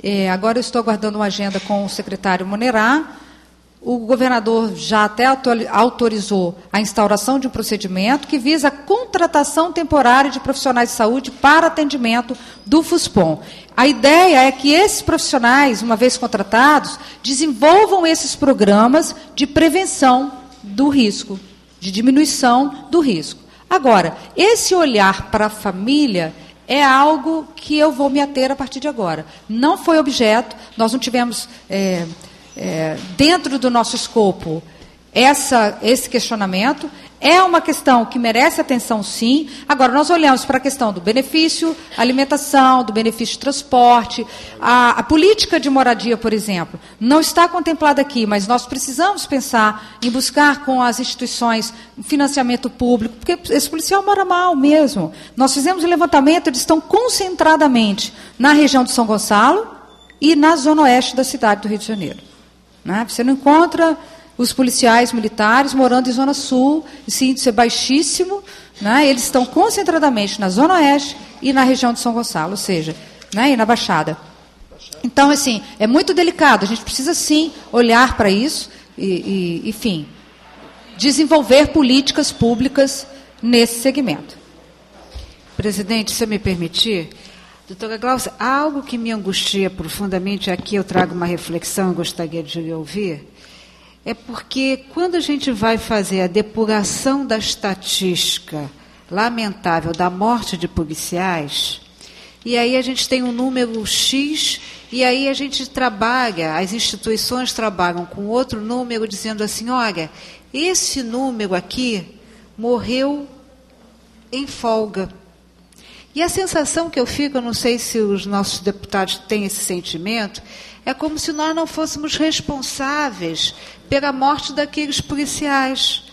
[SPEAKER 3] É, agora eu estou aguardando uma agenda com o secretário Monerá o governador já até autorizou a instauração de um procedimento que visa a contratação temporária de profissionais de saúde para atendimento do FUSPOM. A ideia é que esses profissionais, uma vez contratados, desenvolvam esses programas de prevenção do risco, de diminuição do risco. Agora, esse olhar para a família é algo que eu vou me ater a partir de agora. Não foi objeto, nós não tivemos. É, é, dentro do nosso escopo essa, esse questionamento. É uma questão que merece atenção, sim. Agora, nós olhamos para a questão do benefício alimentação, do benefício transporte. A, a, política de moradia, por exemplo, não está contemplada aqui, mas nós precisamos pensar em buscar com as instituições financiamento público, porque esse policial mora mal mesmo. Nós fizemos um levantamento, eles estão concentradamente na região de São Gonçalo e na zona oeste da cidade do Rio de Janeiro. Né? Você não encontra os policiais militares morando em Zona Sul, esse índice é baixíssimo, né? eles estão concentradamente na Zona Oeste e na região de São Gonçalo, ou seja, né? e na Baixada. Então, assim, é muito delicado, a gente precisa sim olhar para isso e, e, enfim, desenvolver políticas públicas nesse segmento.
[SPEAKER 5] Presidente, se me permitir, Doutora Glaucia, algo que me angustia profundamente, aqui eu trago uma reflexão, gostaria de ouvir, é porque quando a gente vai fazer a depuração da estatística lamentável da morte de policiais, e aí a gente tem um número X, e aí a gente trabalha, as instituições trabalham com outro número, dizendo assim: olha, esse número aqui morreu em folga. E a sensação que eu fico, eu não sei se os nossos deputados têm esse sentimento, é como se nós não fôssemos responsáveis pela morte daqueles policiais.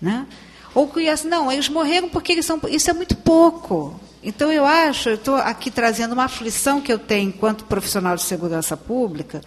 [SPEAKER 5] Né? Ou que assim, não, eles morreram porque eles são. Isso é muito pouco. Então, eu acho, eu estou aqui trazendo uma aflição que eu tenho enquanto profissional de segurança pública,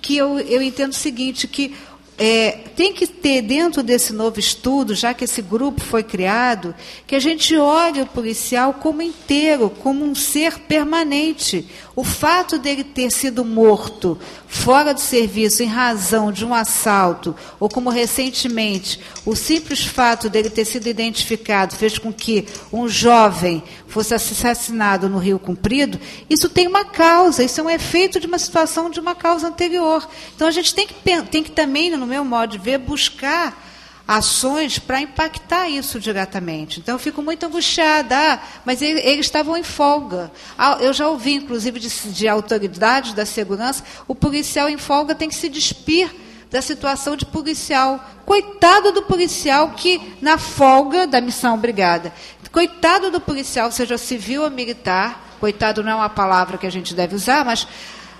[SPEAKER 5] que eu, eu entendo o seguinte, que é, tem que ter dentro desse novo estudo, já que esse grupo foi criado, que a gente olhe o policial como inteiro, como um ser permanente. O fato dele ter sido morto fora do serviço em razão de um assalto, ou como recentemente, o simples fato dele ter sido identificado fez com que um jovem fosse assassinado no Rio Comprido, isso tem uma causa, isso é um efeito de uma situação de uma causa anterior. Então a gente tem que, tem que também, no meu modo de ver, buscar ações para impactar isso diretamente. Então, eu fico muito angustiada. Ah, mas eles, estavam em folga. Ah, eu já ouvi, inclusive, de, de autoridades da segurança, o policial em folga tem que se despir da situação de policial. Coitado do policial que, na folga da missão brigada, coitado do policial, seja civil ou militar, coitado não é uma palavra que a gente deve usar, mas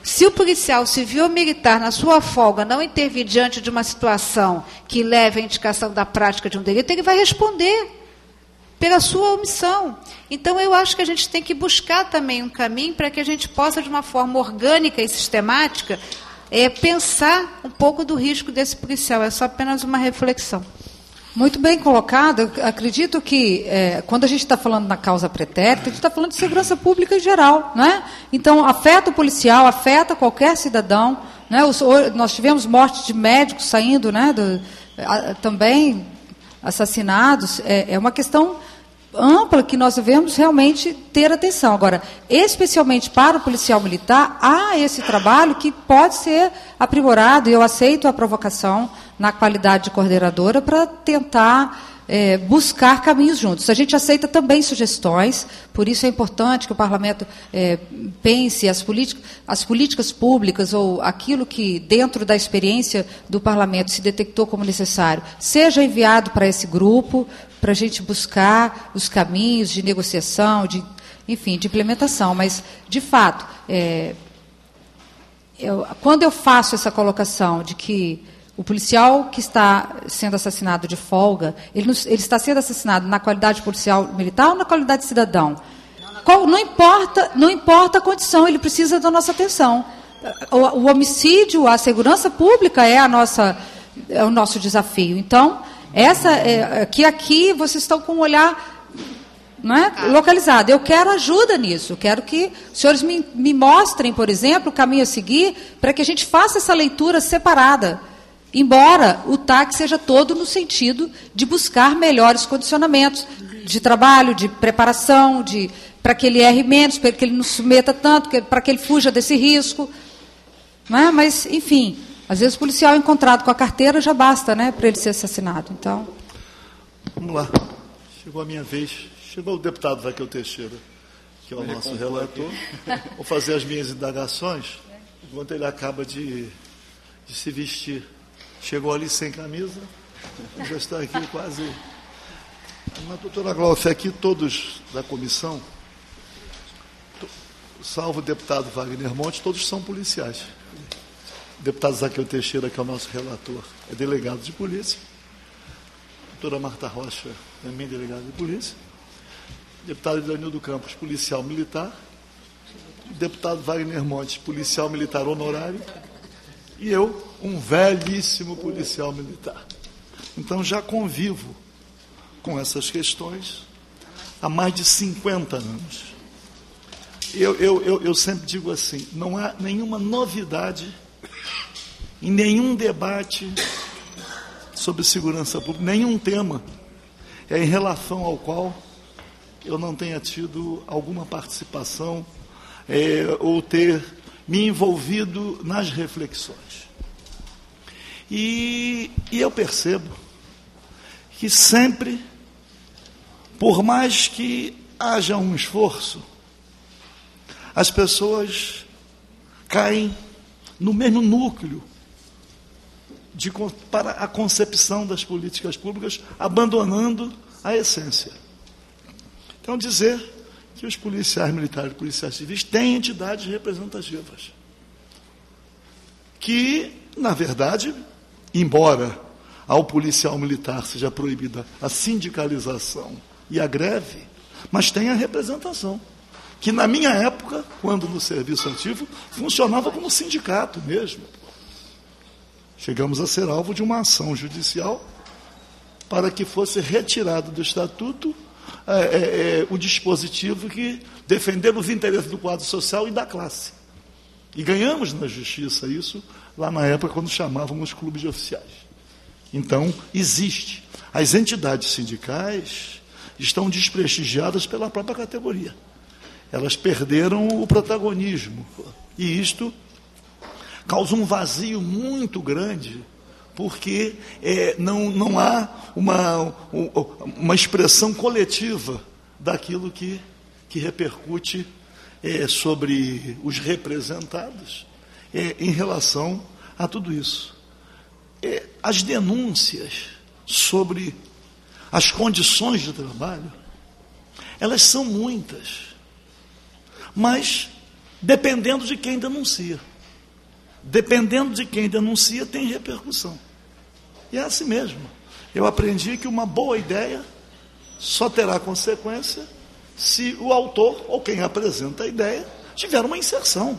[SPEAKER 5] se o policial civil ou militar, na sua folga, não intervir diante de uma situação que leve à indicação da prática de um delito, ele vai responder pela sua omissão. Então, eu acho que a gente tem que buscar também um caminho para que a gente possa, de uma forma orgânica e sistemática, é, pensar um pouco do risco desse policial. É só apenas uma reflexão.
[SPEAKER 3] Muito bem colocado. Eu acredito que é, quando a gente está falando na causa pretérita, a gente está falando de segurança pública em geral, né? Então afeta o policial, afeta qualquer cidadão. Né? Os, nós tivemos mortes de médicos saindo, né? Do, a, também assassinados. É, é uma questão ampla que nós devemos realmente ter atenção. Agora, especialmente para o policial militar, há esse trabalho que pode ser aprimorado, e eu aceito a provocação na qualidade de coordenadora para tentar é, buscar caminhos juntos. A gente aceita também sugestões, por isso é importante que o parlamento é, pense as, as políticas públicas ou aquilo que, dentro da experiência do parlamento, se detectou como necessário, seja enviado para esse grupo, para a gente buscar os caminhos de negociação, de, enfim, de implementação. Mas, de fato, é, eu, quando eu faço essa colocação de que o policial que está sendo assassinado de folga, ele, ele, está sendo assassinado na qualidade policial militar ou na qualidade de cidadão? Qual, não, importa, não importa a condição, ele precisa da nossa atenção. O, o homicídio, a segurança pública é, a nossa, é o nosso desafio. Então, essa é, que aqui vocês estão com um olhar não é, localizado. Eu quero ajuda nisso. Quero que os senhores me, me mostrem, por exemplo, o caminho a seguir para que a gente faça essa leitura separada embora o TAC seja todo no sentido de buscar melhores condicionamentos de trabalho, de preparação, de para que ele erre menos, para que ele não se meta tanto, para que ele fuja desse risco. Não é? Mas, enfim, às vezes o policial encontrado com a carteira já basta né, para ele ser assassinado. Então.
[SPEAKER 1] Vamos lá. Chegou a minha vez. Chegou o deputado Raquel Teixeira, que é o nosso relator. Vou fazer as minhas indagações enquanto ele acaba de, de se vestir. Chegou ali sem camisa, já está aqui quase. Mas, doutora Glaucia, aqui todos da comissão, salvo o deputado Wagner Monte, todos são policiais. Deputado Zaqueu Teixeira, que é o nosso relator, é delegado de polícia. A doutora Marta Rocha, também delegada de polícia. Deputado Danilo Campos, policial militar. Deputado Wagner Monte, policial militar honorário e eu, um velhíssimo policial militar. Então já convivo com essas questões há mais de 50 anos. Eu, eu, eu, eu sempre digo assim: não há nenhuma novidade em nenhum debate sobre segurança pública, nenhum tema é em relação ao qual eu não tenha tido alguma participação é, ou ter me envolvido nas reflexões. E, e eu percebo que sempre, por mais que haja um esforço, as pessoas caem no mesmo núcleo de, para a concepção das políticas públicas, abandonando a essência. Então, dizer que os policiais militares e policiais civis têm entidades representativas. Que, na verdade, embora ao policial militar seja proibida a sindicalização e a greve, mas tem a representação. Que na minha época, quando no serviço ativo, funcionava como sindicato mesmo. Chegamos a ser alvo de uma ação judicial para que fosse retirado do estatuto é, é, é, o dispositivo que defender os interesses do quadro social e da classe. E ganhamos na justiça isso lá na época quando chamávamos clubes de oficiais. Então, existe. As entidades sindicais estão desprestigiadas pela própria categoria. Elas perderam o protagonismo. E isto causa um vazio muito grande porque é, não, não há uma, uma expressão coletiva daquilo que, que repercute é, sobre os representados é, em relação a tudo isso. é, as denúncias sobre as condições de trabalho, elas são muitas, mas dependendo de quem denuncia. Dependendo de quem denuncia, tem repercussão. E é assim mesmo. Eu aprendi que uma boa ideia só terá consequência se o autor ou quem apresenta a ideia tiver uma inserção.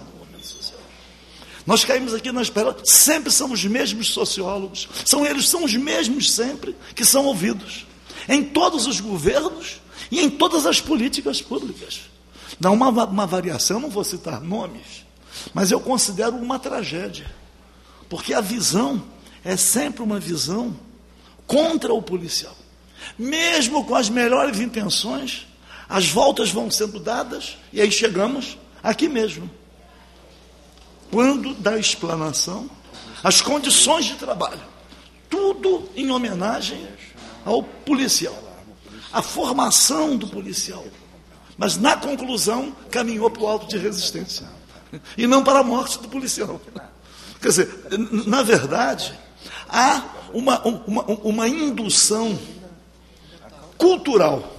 [SPEAKER 1] Nós caímos aqui na espera, sempre são os mesmos sociólogos, são eles, são os mesmos sempre que são ouvidos, em todos os governos e em todas as políticas públicas. Dá uma, uma variação, não vou citar nomes, mas eu considero uma tragédia, porque a visão é sempre uma visão contra o policial. Mesmo com as melhores intenções, as voltas vão sendo dadas e aí chegamos aqui mesmo quando da explanação, as condições de trabalho, tudo em homenagem ao policial, a formação do policial. Mas na conclusão caminhou para o alto de resistência e não para a morte do policial. Quer dizer, na verdade, há uma, uma, uma indução cultural.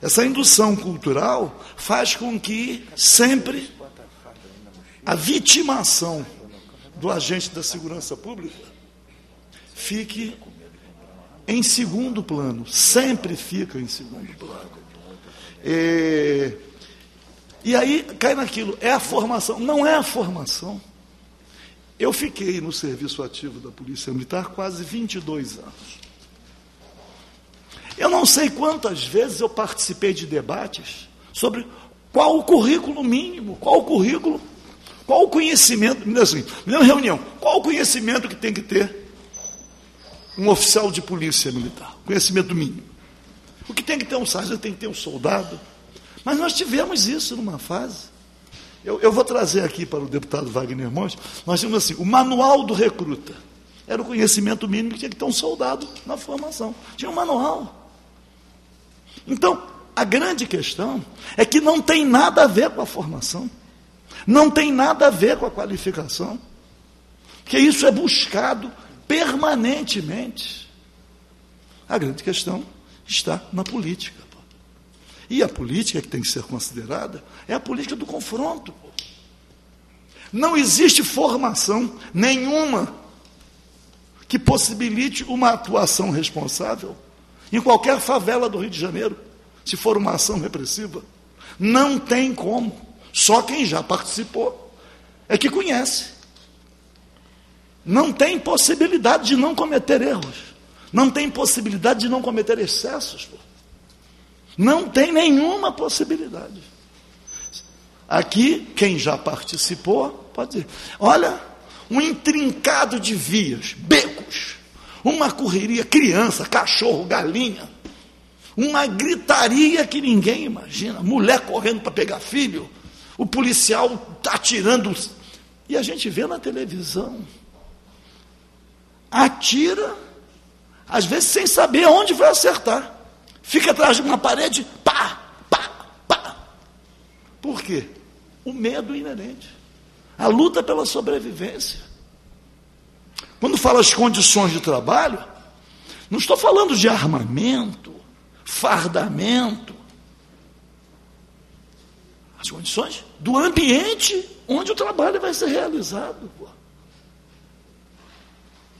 [SPEAKER 1] Essa indução cultural faz com que sempre a vitimação do agente da segurança pública fique em segundo plano, sempre fica em segundo plano. E, e aí cai naquilo, é a formação, não é a formação. Eu fiquei no serviço ativo da Polícia Militar quase 22 anos. Eu não sei quantas vezes eu participei de debates sobre qual o currículo mínimo, qual o currículo qual o conhecimento, me assim, na reunião, qual o conhecimento que tem que ter um oficial de polícia militar? Conhecimento mínimo. O que tem que ter um sargento tem que ter um soldado. Mas nós tivemos isso numa fase. Eu, eu vou trazer aqui para o deputado Wagner Monte, nós tínhamos assim, o manual do recruta. Era o conhecimento mínimo que tinha que ter um soldado na formação. Tinha um manual. Então, a grande questão é que não tem nada a ver com a formação. Não tem nada a ver com a qualificação, que isso é buscado permanentemente. A grande questão está na política. E a política que tem que ser considerada é a política do confronto. Não existe formação nenhuma que possibilite uma atuação responsável em qualquer favela do Rio de Janeiro, se for uma ação repressiva. Não tem como. Só quem já participou é que conhece. Não tem possibilidade de não cometer erros. Não tem possibilidade de não cometer excessos. Pô. Não tem nenhuma possibilidade. Aqui, quem já participou, pode dizer: olha, um intrincado de vias, becos, uma correria, criança, cachorro, galinha, uma gritaria que ninguém imagina, mulher correndo para pegar filho, o policial atirando. E a gente vê na televisão. Atira, às vezes sem saber onde vai acertar. Fica atrás de uma parede, pá, pá, pá. Por quê? O medo inerente. A luta pela sobrevivência. Quando falo as condições de trabalho, não estou falando de armamento, fardamento, as condições do ambiente onde o trabalho vai ser realizado.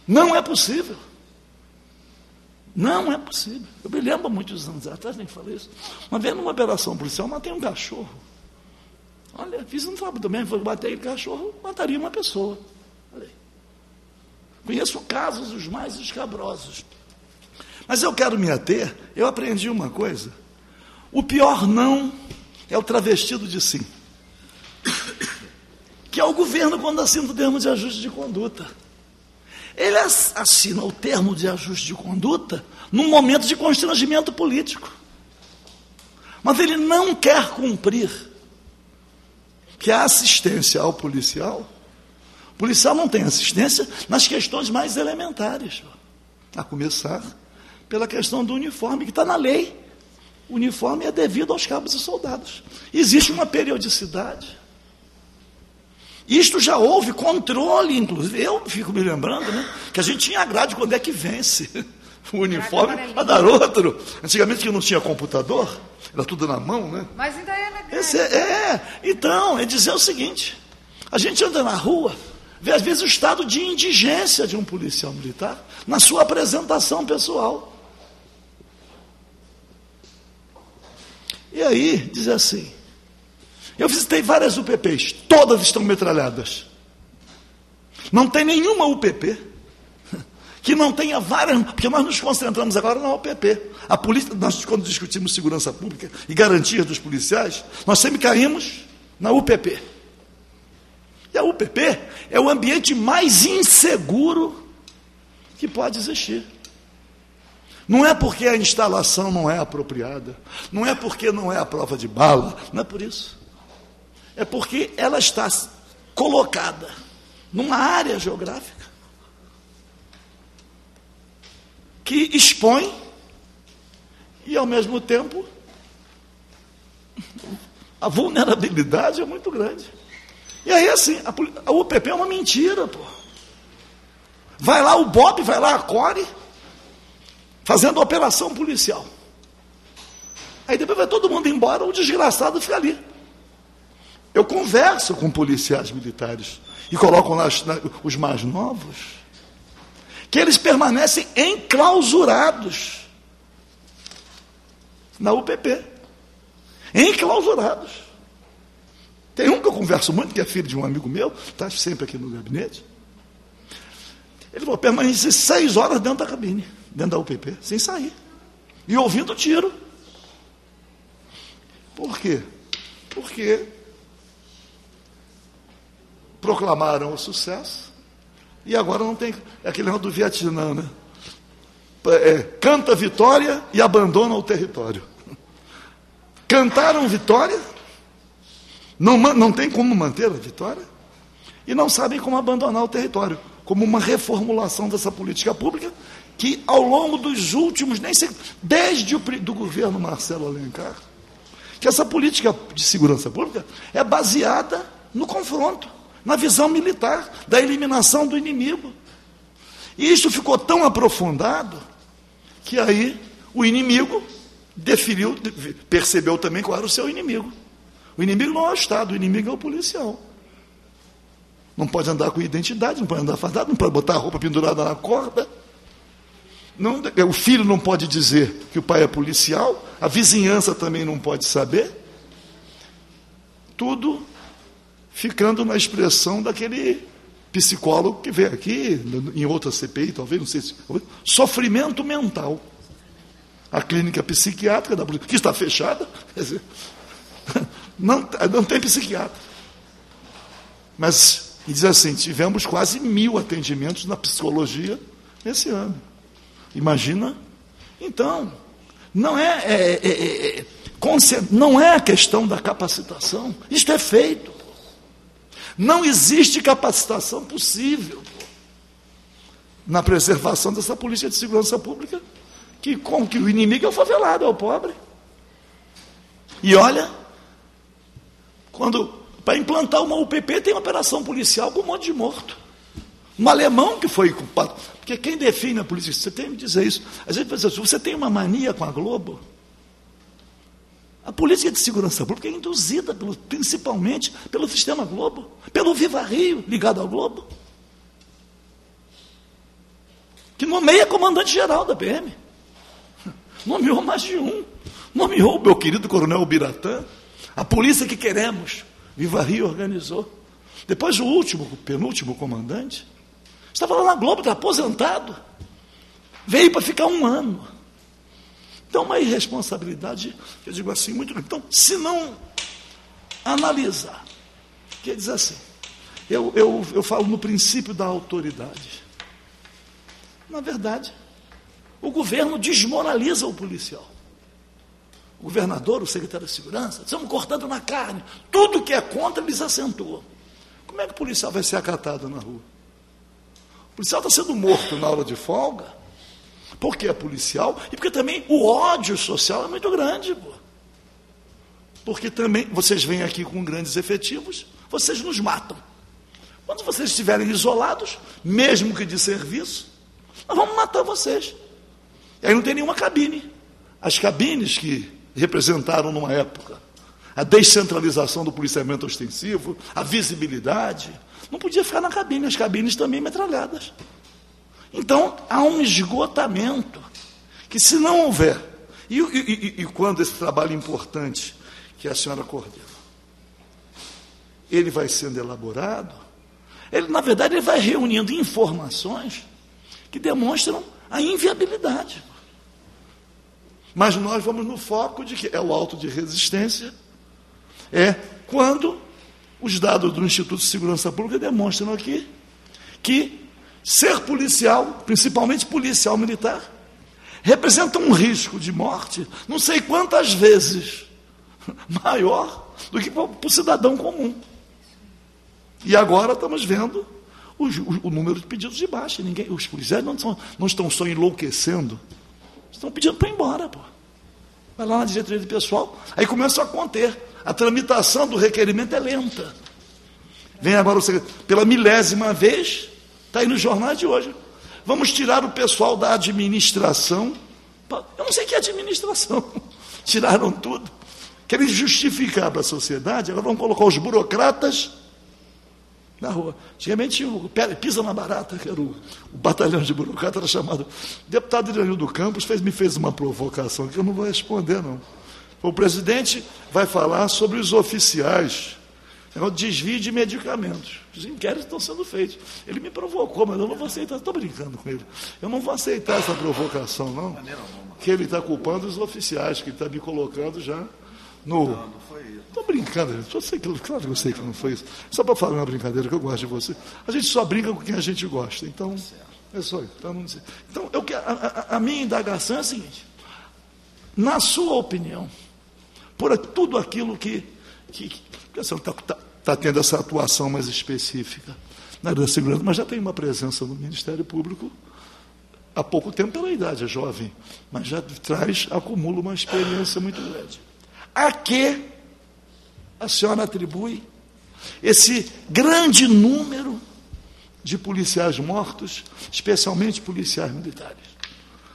[SPEAKER 1] Não é possível. Não é possível. Eu me lembro muitos anos atrás, nem falei isso. Uma vez numa operação policial, matei um cachorro. Olha, fiz um trabalho também, foi bater o cachorro, mataria uma pessoa. Olha Conheço casos os mais escabrosos. Mas eu quero me ater, eu aprendi uma coisa. O pior não é o travestido de sim. Que é o governo quando assina o termo de ajuste de conduta. Ele assina o termo de ajuste de conduta num momento de constrangimento político. Mas ele não quer cumprir que a assistência ao policial, o policial não tem assistência nas questões mais elementares, a começar pela questão do uniforme, que está na lei. O uniforme é devido aos cabos e soldados. Existe uma periodicidade. Isto já houve controle, inclusive. Eu fico me lembrando, né? Que a gente tinha grade quando é que vence. O uniforme a dar outro. Antigamente que não tinha computador, era tudo na mão, né?
[SPEAKER 3] Mas ainda é na grade.
[SPEAKER 1] É, é, então, é dizer o seguinte: a gente anda na rua, vê às vezes o estado de indigência de um policial militar na sua apresentação pessoal. E aí, diz assim: eu visitei várias UPPs, todas estão metralhadas. Não tem nenhuma UPP que não tenha várias, porque nós nos concentramos agora na UPP. A polícia, nós quando discutimos segurança pública e garantias dos policiais, nós sempre caímos na UPP. E a UPP é o ambiente mais inseguro que pode existir. Não é porque a instalação não é apropriada, não é porque não é a prova de bala, não é por isso. É porque ela está colocada numa área geográfica que expõe e, ao mesmo tempo, a vulnerabilidade é muito grande. E aí, assim, a, UPP é uma mentira, pô. Vai lá o BOP, vai lá a CORE, fazendo operação policial. Aí depois vai todo mundo embora, o desgraçado fica ali. Eu converso com policiais militares e coloco lá os mais novos, que eles permanecem enclausurados na UPP. Enclausurados. Tem um que eu converso muito, que é filho de um amigo meu, está sempre aqui no gabinete. Ele falou, permanece seis horas dentro da cabine dentro da UPP, sem sair. E ouvindo tiro. Por quê? Porque proclamaram o sucesso e agora não tem. É aquele do Vietnã, né? É, canta vitória e abandona o território. Cantaram vitória, não, não tem como manter a vitória, e não sabem como abandonar o território, como uma reformulação dessa política pública que ao longo dos últimos, nem sei, desde o do governo Marcelo Alencar, que essa política de segurança pública é baseada no confronto, na visão militar, da eliminação do inimigo. E isso ficou tão aprofundado que aí o inimigo definiu, percebeu também qual era o seu inimigo. O inimigo não é o Estado, o inimigo é o policial. Não pode andar com identidade, não pode andar fardado, não pode botar a roupa pendurada na corda. Não, o filho não pode dizer que o pai é policial, a vizinhança também não pode saber. Tudo ficando na expressão daquele psicólogo que veio aqui, em outra CPI, talvez, não sei se. Sofrimento mental. A clínica psiquiátrica da que está fechada, não, não tem psiquiatra. Mas, e diz assim: tivemos quase mil atendimentos na psicologia esse ano. Imagina? Então, não é, é, é, é, é não é a questão da capacitação. Isto é feito. Não existe capacitação possível na preservação dessa política de segurança pública, que com que o inimigo é o favelado, é o pobre. E olha, quando para implantar uma UPP tem uma operação policial com um monte de morto. Um alemão que foi culpado. Porque quem define a polícia, você tem que dizer isso. Pensa assim, você tem uma mania com a Globo? A política de segurança pública é induzida pelo, principalmente pelo sistema Globo, pelo Viva Rio ligado ao Globo, que nomeia comandante-geral da PM. Nomeou mais de um. Nomeou o meu querido coronel Biratã. A polícia que queremos. Viva Rio organizou. Depois o último, o penúltimo comandante, Estava lá na Globo, está aposentado. Veio para ficar um ano. Então, uma irresponsabilidade, eu digo assim, muito grande. Então, se não analisar, quer dizer assim, eu, eu, eu falo no princípio da autoridade. Na verdade, o governo desmoraliza o policial. O governador, o secretário de segurança, estamos cortando na carne. Tudo que é contra, eles acentuam. Como é que o policial vai ser acatado na rua? policial está sendo morto na hora de folga, porque é policial e porque também o ódio social é muito grande. Pô. Porque também vocês vêm aqui com grandes efetivos, vocês nos matam. Quando vocês estiverem isolados, mesmo que de serviço, nós vamos matar vocês. E aí não tem nenhuma cabine. As cabines que representaram numa época a descentralização do policiamento ostensivo, a visibilidade, não podia ficar na cabine, as cabines também metralhadas. Então, há um esgotamento que, se não houver, e, e, e, e quando esse trabalho importante que a senhora coordena, ele vai sendo elaborado, ele, na verdade, ele vai reunindo informações que demonstram a inviabilidade. Mas nós vamos no foco de que é o alto de resistência, é quando os dados do Instituto de Segurança Pública demonstram aqui que ser policial, principalmente policial militar, representa um risco de morte, não sei quantas vezes maior do que para o cidadão comum. E agora estamos vendo o, o, o número de pedidos de baixa. Ninguém, os policiais não, são, não estão só enlouquecendo, estão pedindo para ir embora. Pô. Vai lá na diretoria de pessoal, aí começa a conter. A tramitação do requerimento é lenta. Vem agora o pela milésima vez, está aí no jornal de hoje. Vamos tirar o pessoal da administração. Eu não sei que é administração. Tiraram tudo. Querem justificar para a sociedade, agora vão colocar os burocratas na rua. Antigamente o Pisa na Barata, que era o, o batalhão de burocrata, era chamado. O deputado Iranildo Campos fez, me fez uma provocação que eu não vou responder, não. O presidente vai falar sobre os oficiais, é o desvio de medicamentos. Os inquéritos estão sendo feitos. Ele me provocou, mas eu não vou aceitar. Estou brincando com ele. Eu não vou aceitar essa provocação, não. Que ele está culpando os oficiais, que ele está me colocando já no. Não, não foi isso. Estou brincando, eu sei que, claro que eu sei que não foi isso. Só para falar uma brincadeira que eu gosto de você. A gente só brinca com quem a gente gosta. Então, é só isso. Então, então eu, a, a, a minha indagação é a seguinte: na sua opinião, por tudo aquilo que, que, que a senhora está tá, tá tendo essa atuação mais específica na área da segurança, mas já tem uma presença no Ministério Público há pouco tempo pela idade, é jovem, mas já traz, acumula uma experiência muito grande. A que a senhora atribui esse grande número de policiais mortos, especialmente policiais militares?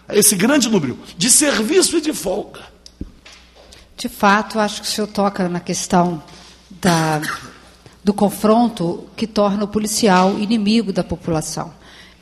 [SPEAKER 1] A esse grande número de serviço e de folga.
[SPEAKER 3] De fato, acho que o senhor toca na questão da, do confronto que torna o policial inimigo da população.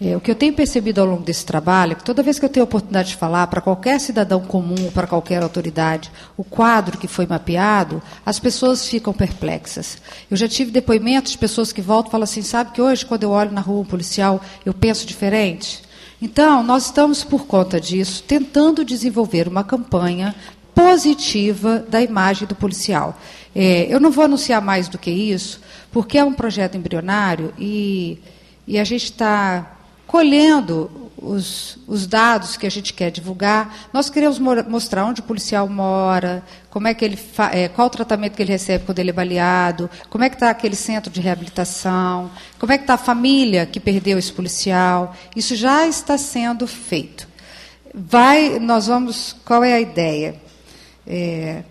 [SPEAKER 3] É, o que eu tenho percebido ao longo desse trabalho é que toda vez que eu tenho a oportunidade de falar para qualquer cidadão comum, para qualquer autoridade, o quadro que foi mapeado, as pessoas ficam perplexas. Eu já tive depoimentos de pessoas que voltam e falam assim: sabe que hoje, quando eu olho na rua um policial, eu penso diferente? Então, nós estamos, por conta disso, tentando desenvolver uma campanha positiva da imagem do policial. É, eu não vou anunciar mais do que isso, porque é um projeto embrionário e, e a gente está colhendo os, os, dados que a gente quer divulgar. Nós queremos mostrar onde o policial mora, como é que ele é, qual o tratamento que ele recebe quando ele é baleado, como é que está aquele centro de reabilitação, como é que está a família que perdeu esse policial. Isso já está sendo feito. Vai, nós vamos. Qual é a ideia? É,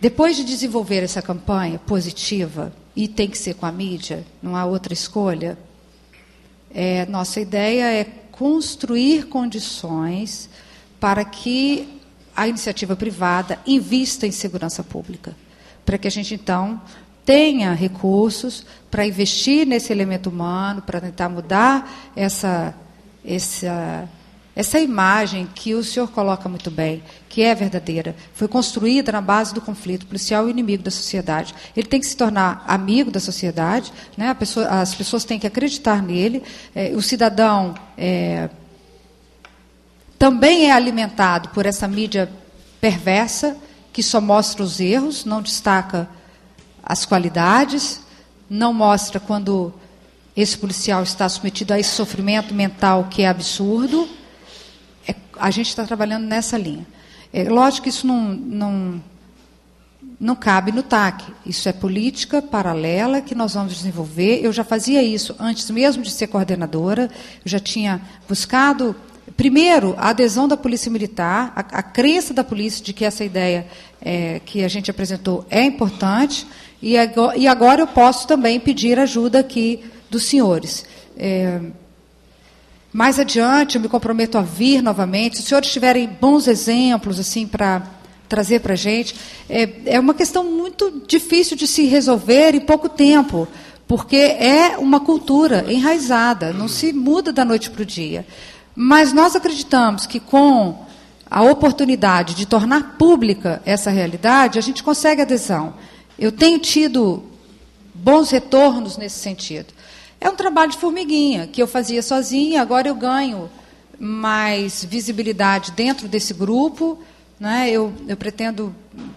[SPEAKER 3] depois de desenvolver essa campanha positiva, e tem que ser com a mídia, não há outra escolha, é, nossa ideia é construir condições para que a iniciativa privada invista em segurança pública, para que a gente então tenha recursos para investir nesse elemento humano, para tentar mudar essa, essa essa imagem que o senhor coloca muito bem, que é verdadeira, foi construída na base do conflito policial e inimigo da sociedade. Ele tem que se tornar amigo da sociedade, né? pessoa, as pessoas têm que acreditar nele. É, o cidadão é, também é alimentado por essa mídia perversa, que só mostra os erros, não destaca as qualidades, não mostra quando esse policial está submetido a esse sofrimento mental que é absurdo a gente está trabalhando nessa linha. É, lógico que isso não, não, não cabe no TAC. Isso é política paralela que nós vamos desenvolver. Eu já fazia isso antes mesmo de ser coordenadora. Eu já tinha buscado, primeiro, a adesão da Polícia Militar, a, a crença da polícia de que essa ideia é, que a gente apresentou é importante. E agora, e agora eu posso também pedir ajuda aqui dos senhores. É, mais adiante, eu me comprometo a vir novamente. Se os senhores tiverem bons exemplos assim para trazer para a gente, é, é uma questão muito difícil de se resolver em pouco tempo, porque é uma cultura enraizada, não se muda da noite para o dia. Mas nós acreditamos que com a oportunidade de tornar pública essa realidade, a gente consegue adesão. Eu tenho tido bons retornos nesse sentido. É um trabalho de formiguinha, que eu fazia sozinha, agora eu ganho mais visibilidade dentro desse grupo. Né? Eu, eu pretendo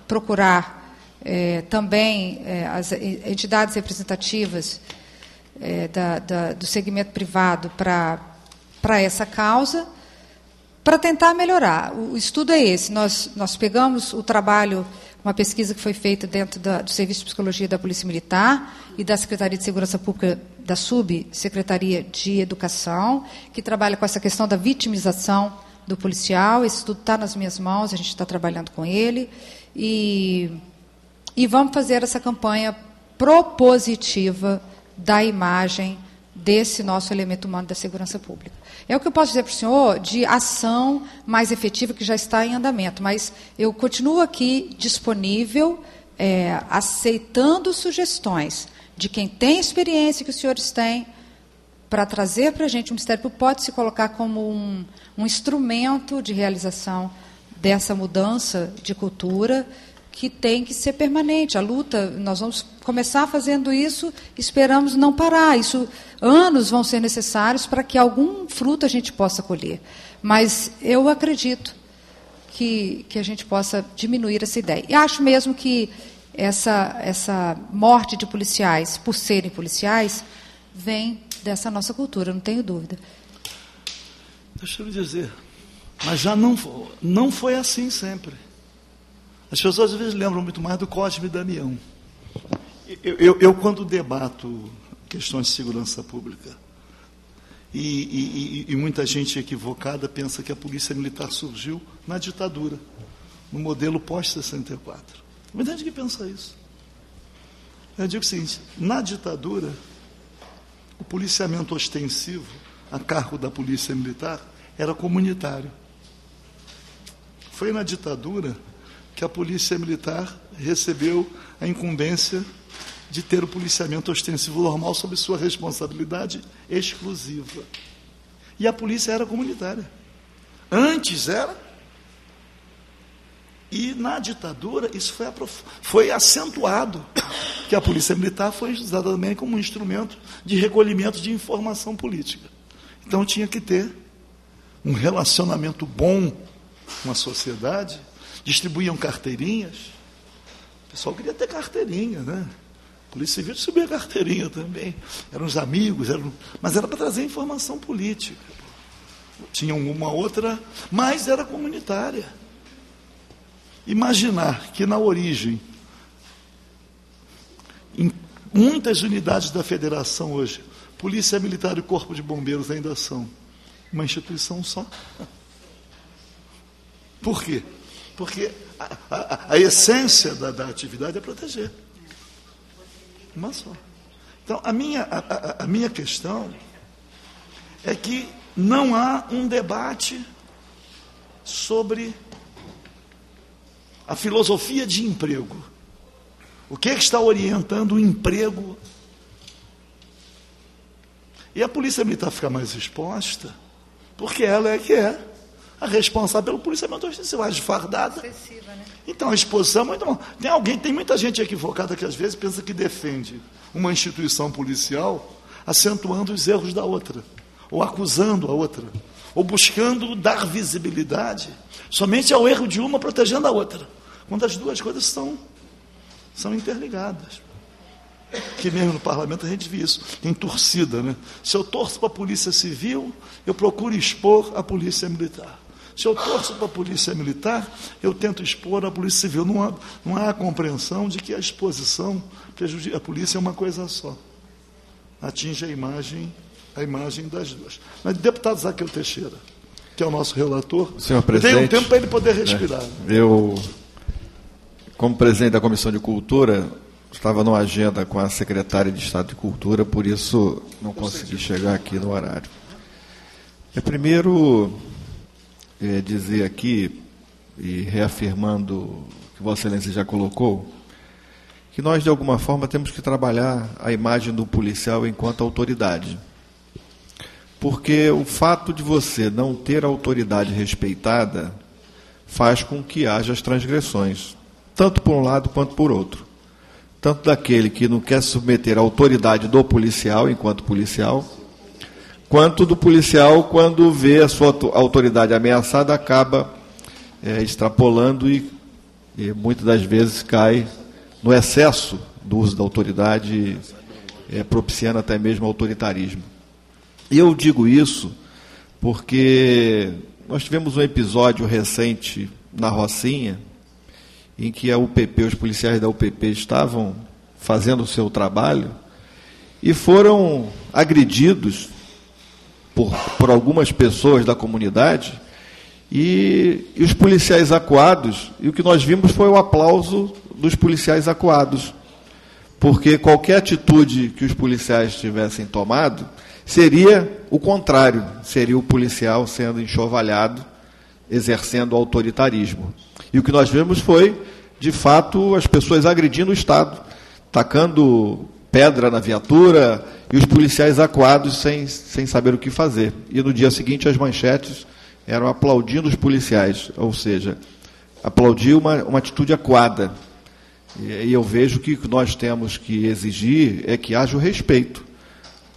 [SPEAKER 3] procurar é, também é, as entidades representativas é, da, da, do segmento privado para essa causa, para tentar melhorar. O, o estudo é esse. Nós, nós pegamos o trabalho uma pesquisa que foi feita dentro da, do Serviço de Psicologia da Polícia Militar e da Secretaria de Segurança Pública da Subsecretaria de Educação, que trabalha com essa questão da vitimização do policial. Esse estudo está nas minhas mãos, a gente está trabalhando com ele. E, e vamos fazer essa campanha propositiva da imagem desse nosso elemento humano da segurança pública. É o que eu posso dizer para o senhor de ação mais efetiva que já está em andamento, mas eu continuo aqui disponível, é, aceitando sugestões de quem tem experiência que os senhores têm, para trazer para a gente o Ministério Público pode se colocar como um, um instrumento de realização dessa mudança de cultura que tem que ser permanente. A luta, nós vamos começar fazendo isso, esperamos não parar. Isso, anos vão ser necessários para que algum fruto a gente possa colher. Mas eu acredito que, que a gente possa diminuir essa ideia. E acho mesmo que essa, essa morte de policiais, por serem policiais, vem dessa nossa cultura, não tenho dúvida.
[SPEAKER 1] Deixa eu dizer, mas já não, não foi assim sempre. As pessoas às vezes lembram muito mais do Cosme e Damião. Eu, eu, eu quando debato questões de segurança pública, e, e, e, muita gente equivocada pensa que a polícia militar surgiu na ditadura, no modelo pós-64. Muita gente que pensa isso. Eu digo o seguinte: na ditadura, o policiamento ostensivo, a cargo da polícia militar, era comunitário. Foi na ditadura que a Polícia Militar recebeu a incumbência de ter o policiamento ostensivo normal sob sua responsabilidade exclusiva. E a polícia era comunitária. Antes era. E na ditadura isso foi, foi acentuado, que a polícia militar foi usada também como um instrumento de recolhimento de informação política. Então tinha que ter um relacionamento bom com a sociedade distribuíam carteirinhas. O pessoal queria ter carteirinha, né? A Polícia Civil distribuía carteirinha também. Eram os amigos, eram... mas era para trazer informação política. Tinha uma outra, mas era comunitária. Imaginar que na origem, em muitas unidades da federação hoje, Polícia Militar e Corpo de Bombeiros ainda são uma instituição só. Por quê? Porque a, a, a essência da, da, atividade é proteger. Uma só. Então, a minha, a, a minha questão é que não há um debate sobre a filosofia de emprego. O que, é que está orientando o emprego? E a polícia militar fica mais exposta, porque ela é que é a responsável pelo policiamento ostensivo, de fardada. Né? Então, a exposição é muito bom. Tem alguém, tem muita gente equivocada que às vezes pensa que defende uma instituição policial acentuando os erros da outra, ou acusando a outra, ou buscando dar visibilidade somente ao erro de uma, protegendo a outra, quando as duas coisas são, são interligadas. Que mesmo no parlamento a gente vê isso, tem torcida, né? Se eu torço para a polícia civil, eu procuro expor a polícia militar. Se eu torço para a polícia militar, eu tento expor a polícia civil. Não há, não há compreensão de que a exposição prejudica. A polícia é uma coisa só. Atinge a imagem, a imagem das duas. Mas deputado Zaqueu Teixeira, que é o nosso relator,
[SPEAKER 6] Senhor presidente,
[SPEAKER 1] tem um tempo para ele poder respirar.
[SPEAKER 6] Né, eu, como presidente da Comissão de Cultura, estava numa agenda com a secretária de Estado de Cultura, por isso não consegui chegar aqui no horário. É primeiro é, dizer aqui, e reafirmando o que Vossa Excelência já colocou, que nós, de alguma forma, temos que trabalhar a imagem do policial enquanto autoridade. Porque o fato de você não ter autoridade respeitada faz com que haja as transgressões, tanto por um lado quanto por outro. Tanto daquele que não quer submeter a autoridade do policial enquanto policial, quanto do policial quando vê a sua autoridade ameaçada acaba é, extrapolando e, e muitas das vezes cai no excesso do uso da autoridade, é, propiciando até mesmo autoritarismo. Eu digo isso porque nós tivemos um episódio recente na Rocinha, em que a UPP, os policiais da UPP estavam fazendo o seu trabalho e foram agredidos por, por algumas pessoas da comunidade e, e, os policiais acuados, e o que nós vimos foi o aplauso dos policiais acuados, porque qualquer atitude que os policiais tivessem tomado seria o contrário, seria o policial sendo enxovalhado, exercendo autoritarismo. E o que nós vimos foi, de fato, as pessoas agredindo o Estado, tacando pedra na viatura e os policiais acuados sem, sem saber o que fazer. E no dia seguinte as manchetes eram aplaudindo os policiais, ou seja, aplaudir uma, uma atitude acuada. E, e eu vejo que o que nós temos que exigir é que haja o respeito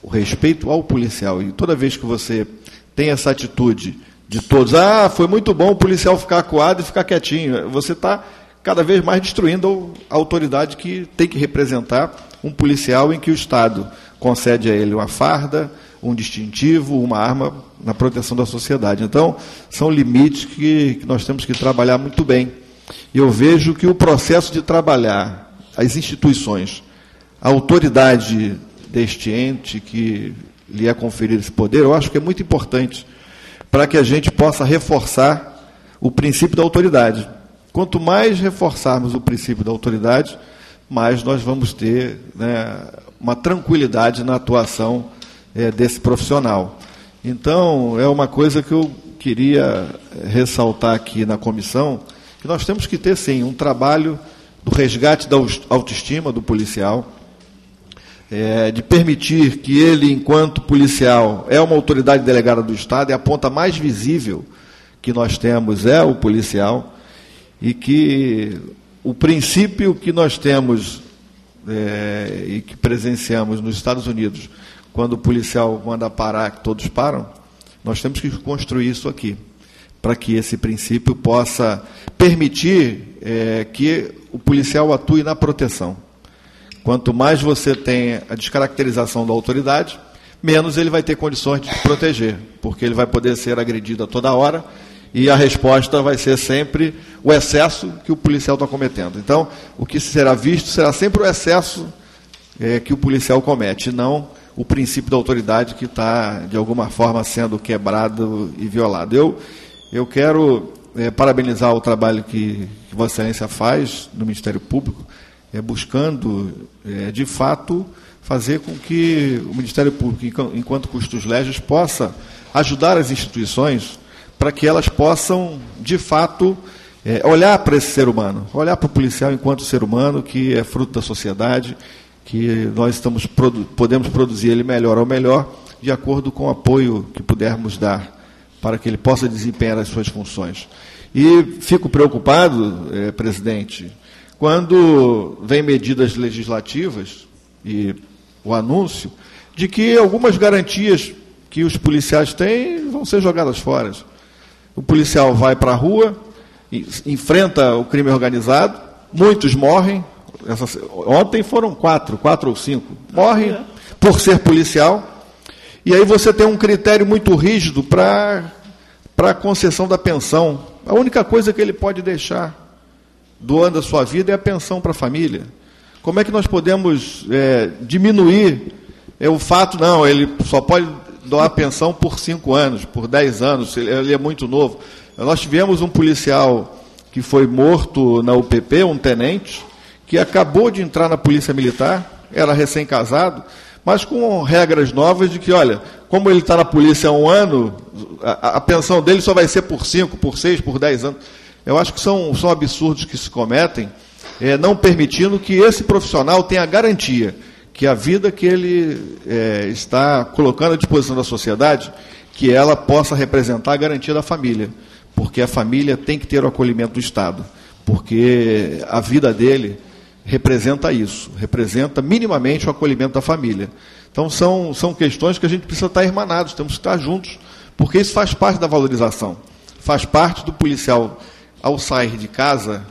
[SPEAKER 6] o respeito ao policial. E toda vez que você tem essa atitude de todos, ah, foi muito bom o policial ficar acuado e ficar quietinho, você está cada vez mais destruindo a autoridade que tem que representar um policial em que o Estado concede a ele uma farda, um distintivo, uma arma na proteção da sociedade. Então, são limites que, que nós temos que trabalhar muito bem. E eu vejo que o processo de trabalhar as instituições, a autoridade deste ente que lhe é conferido esse poder, eu acho que é muito importante para que a gente possa reforçar o princípio da autoridade. Quanto mais reforçarmos o princípio da autoridade, mais nós vamos ter né, uma tranquilidade na atuação é, desse profissional. Então, é uma coisa que eu queria ressaltar aqui na comissão, que nós temos que ter, sim, um trabalho do resgate da autoestima do policial, é, de permitir que ele, enquanto policial, é uma autoridade delegada do Estado, e a ponta mais visível que nós temos é o policial, e que o princípio que nós temos é, e que presenciamos nos Estados Unidos, quando o policial manda parar, que todos param, nós temos que construir isso aqui, para que esse princípio possa permitir é, que o policial atue na proteção. Quanto mais você tem a descaracterização da autoridade, menos ele vai ter condições de te proteger, porque ele vai poder ser agredido a toda hora e a resposta vai ser sempre o excesso que o policial está cometendo. Então, o que será visto será sempre o excesso é, que o policial comete, não o princípio da autoridade que está, de alguma forma, sendo quebrado e violado. Eu, eu quero é, parabenizar o trabalho que, que Vossa Excelência faz no Ministério Público é, buscando, é, de fato, fazer com que o Ministério Público, enquanto custos légios, possa ajudar as instituições para que elas possam, de fato, é, olhar para esse ser humano, olhar para o policial enquanto ser humano, que é fruto da sociedade, que nós estamos podemos produzir ele melhor ou melhor, de acordo com o apoio que pudermos dar, para que ele possa desempenhar as suas funções. E fico preocupado, é, presidente, quando vem medidas legislativas e o anúncio de que algumas garantias que os policiais têm vão ser jogadas fora. O policial vai para a rua, enfrenta o crime organizado, muitos morrem. Ontem foram quatro, quatro ou cinco. Morrem por ser policial. E aí você tem um critério muito rígido para a concessão da pensão. A única coisa que ele pode deixar doando a sua vida é a pensão para a família. Como é que nós podemos é, diminuir é, o fato, não, ele só pode doar pensão por cinco anos, por dez anos, ele, é muito novo. Nós tivemos um policial que foi morto na UPP, um tenente, que acabou de entrar na Polícia Militar, era recém-casado, mas com regras novas de que, olha, como ele está na polícia há um ano, a, a, pensão dele só vai ser por cinco, por seis, por dez anos. Eu acho que são, são absurdos que se cometem, é, não permitindo que esse profissional tenha garantia que a vida que ele é, está colocando à disposição da sociedade, que ela possa representar a garantia da família, porque a família tem que ter o acolhimento do Estado, porque a vida dele representa isso, representa minimamente o acolhimento da família. Então são, são questões que a gente precisa estar irmanados, temos que estar juntos, porque isso faz parte da valorização. Faz parte do policial, ao sair de casa,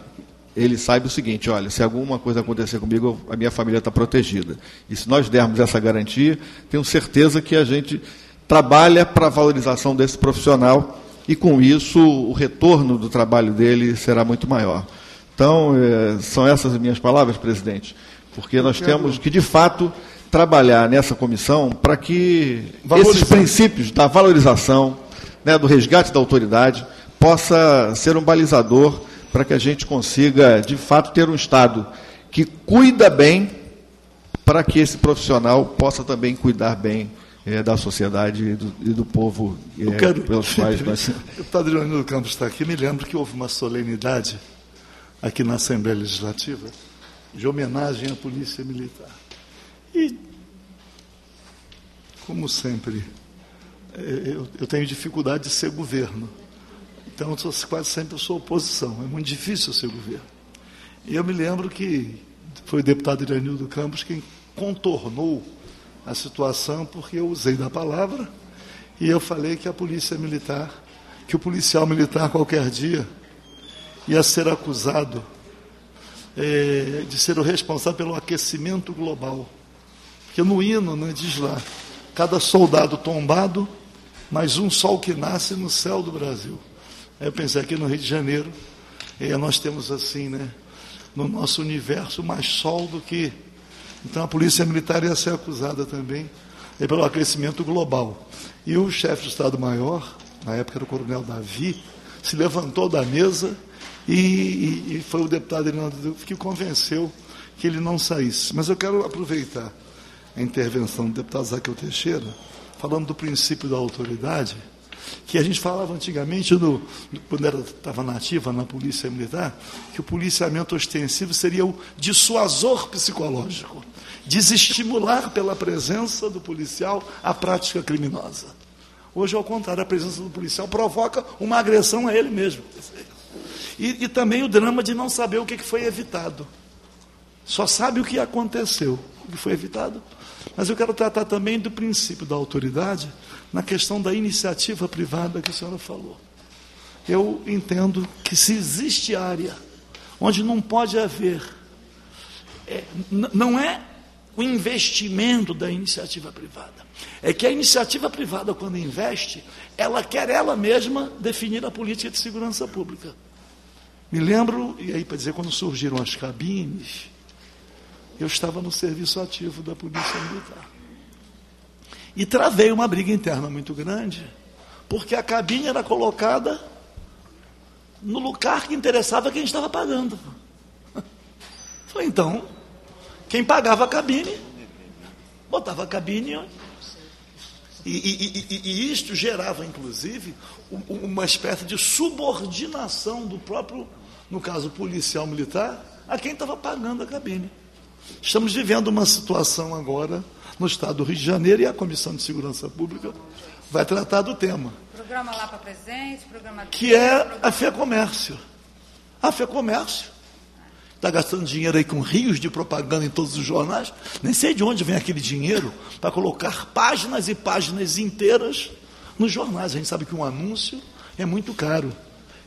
[SPEAKER 6] ele saiba o seguinte: olha, se alguma coisa acontecer comigo, a minha família está protegida. E se nós dermos essa garantia, tenho certeza que a gente trabalha para a valorização desse profissional e, com isso, o retorno do trabalho dele será muito maior. Então, é, são essas as minhas palavras, presidente, porque nós temos que, de fato, trabalhar nessa comissão para que esses princípios da valorização, né, do resgate da autoridade, possa ser um balizador para que a gente consiga, de fato, ter um Estado que cuida bem para que esse profissional possa também cuidar bem é, da sociedade e do, e do povo
[SPEAKER 1] é, quero, pelos quais nós... O padre Leonardo Campos está aqui, me lembro que houve uma solenidade aqui na Assembleia Legislativa, de homenagem à Polícia Militar. E, como sempre, eu, eu tenho dificuldade de ser governo. Então, quase sempre eu sou oposição. É muito difícil ser governo. E eu me lembro que foi o deputado Iranildo Campos quem contornou a situação, porque eu usei da palavra e eu falei que a polícia militar, que o policial militar qualquer dia ia ser acusado é, de ser o responsável pelo aquecimento global. Porque no hino né, diz lá, cada soldado tombado, mais um sol que nasce no céu do Brasil. Eu pensei aqui no Rio de Janeiro, nós temos assim, né, no nosso universo mais sol do que. Então a polícia militar ia ser acusada também é, pelo aquecimento global. E o chefe de Estado-Maior, na época era o coronel Davi, se levantou da mesa e, e, e foi o deputado Reinaldo que convenceu que ele não saísse. Mas eu quero aproveitar a intervenção do deputado Zaqueu Teixeira, falando do princípio da autoridade, que a gente falava antigamente, no, quando estava nativa na Polícia Militar, que o policiamento ostensivo seria o dissuasor psicológico, desestimular pela presença do policial a prática criminosa. Hoje, ao contrário, a presença do policial provoca uma agressão a ele mesmo. E, e também o drama de não saber o que foi evitado. Só sabe o que aconteceu, o que foi evitado. Mas eu quero tratar também do princípio da autoridade na questão da iniciativa privada que a senhora falou. Eu entendo que se existe área onde não pode haver, é, não é o investimento da iniciativa privada, é que a iniciativa privada, quando investe, ela quer ela mesma definir a política de segurança pública. Me lembro, e aí para dizer, quando surgiram as cabines, eu estava no serviço ativo da Polícia Militar. E travei uma briga interna muito grande, porque a cabine era colocada no lugar que interessava quem estava pagando. Falei, então, quem pagava a cabine, botava a cabine. E, e, e, e isto gerava, inclusive, uma espécie de subordinação do próprio, no caso policial militar, a quem estava pagando a cabine. Estamos vivendo uma situação agora no estado do Rio de Janeiro e a Comissão de Segurança Pública vai tratar do tema.
[SPEAKER 3] Programa lá para presente, programa
[SPEAKER 1] que é programa... a Fé Comércio. A Fé Comércio está gastando dinheiro aí com rios de propaganda em todos os jornais. Nem sei de onde vem aquele dinheiro para colocar páginas e páginas inteiras nos jornais. A gente sabe que um anúncio é muito caro.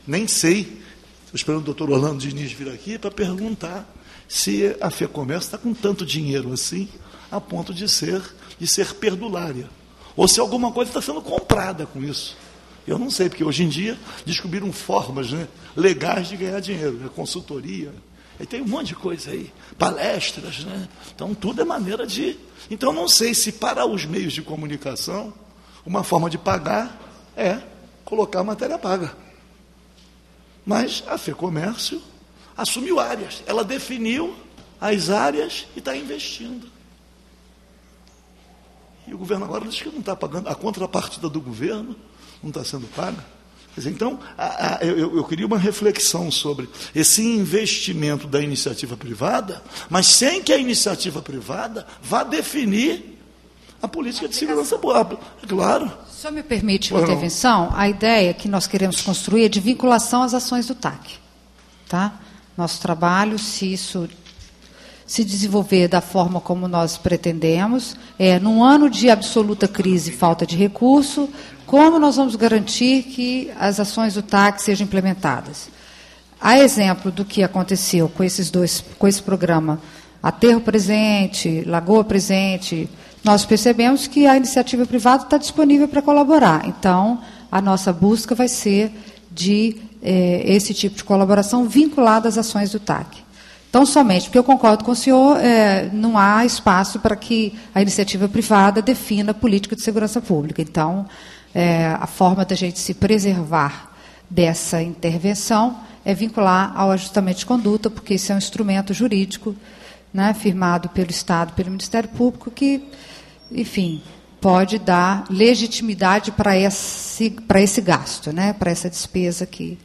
[SPEAKER 1] Nem sei. Estou esperando o doutor Orlando Diniz vir aqui para perguntar se a Fé Comércio está com tanto dinheiro assim, a ponto de ser, de ser perdulária. Ou se alguma coisa está sendo comprada com isso. Eu não sei, porque hoje em dia descobriram formas né, legais de ganhar dinheiro, né, consultoria. E tem um monte de coisa aí, palestras, né? Então tudo é maneira de. Então não sei se para os meios de comunicação, uma forma de pagar é colocar matéria paga. Mas a FEComércio assumiu áreas. Ela definiu as áreas e está investindo. E o governo agora diz que não está pagando, a contrapartida do governo não está sendo paga. Dizer, então, a, a, eu, eu, queria uma reflexão sobre esse investimento da iniciativa privada, mas sem que a iniciativa privada vá definir a política de segurança pública. Claro.
[SPEAKER 3] Só me permite uma intervenção? A ideia que nós queremos construir é de vinculação às ações do TAC. Tá? Nosso trabalho, se isso se desenvolver da forma como nós pretendemos, é num ano de absoluta crise e falta de recurso, como nós vamos garantir que as ações do TAC sejam implementadas? A exemplo do que aconteceu com esses dois, com esse programa Aterro Presente, Lagoa Presente, nós percebemos que a iniciativa privada está disponível para colaborar. Então, a nossa busca vai ser de eh, esse tipo de colaboração vinculada às ações do TAC. Então, somente porque eu concordo com o senhor, é, não há espaço para que a iniciativa privada defina a política de segurança pública. Então, é, a forma da gente se preservar dessa intervenção é vincular ao ajustamento de conduta, porque esse é um instrumento jurídico né, firmado pelo Estado, pelo Ministério Público, que, enfim, pode dar legitimidade para esse, esse gasto, né, para essa despesa que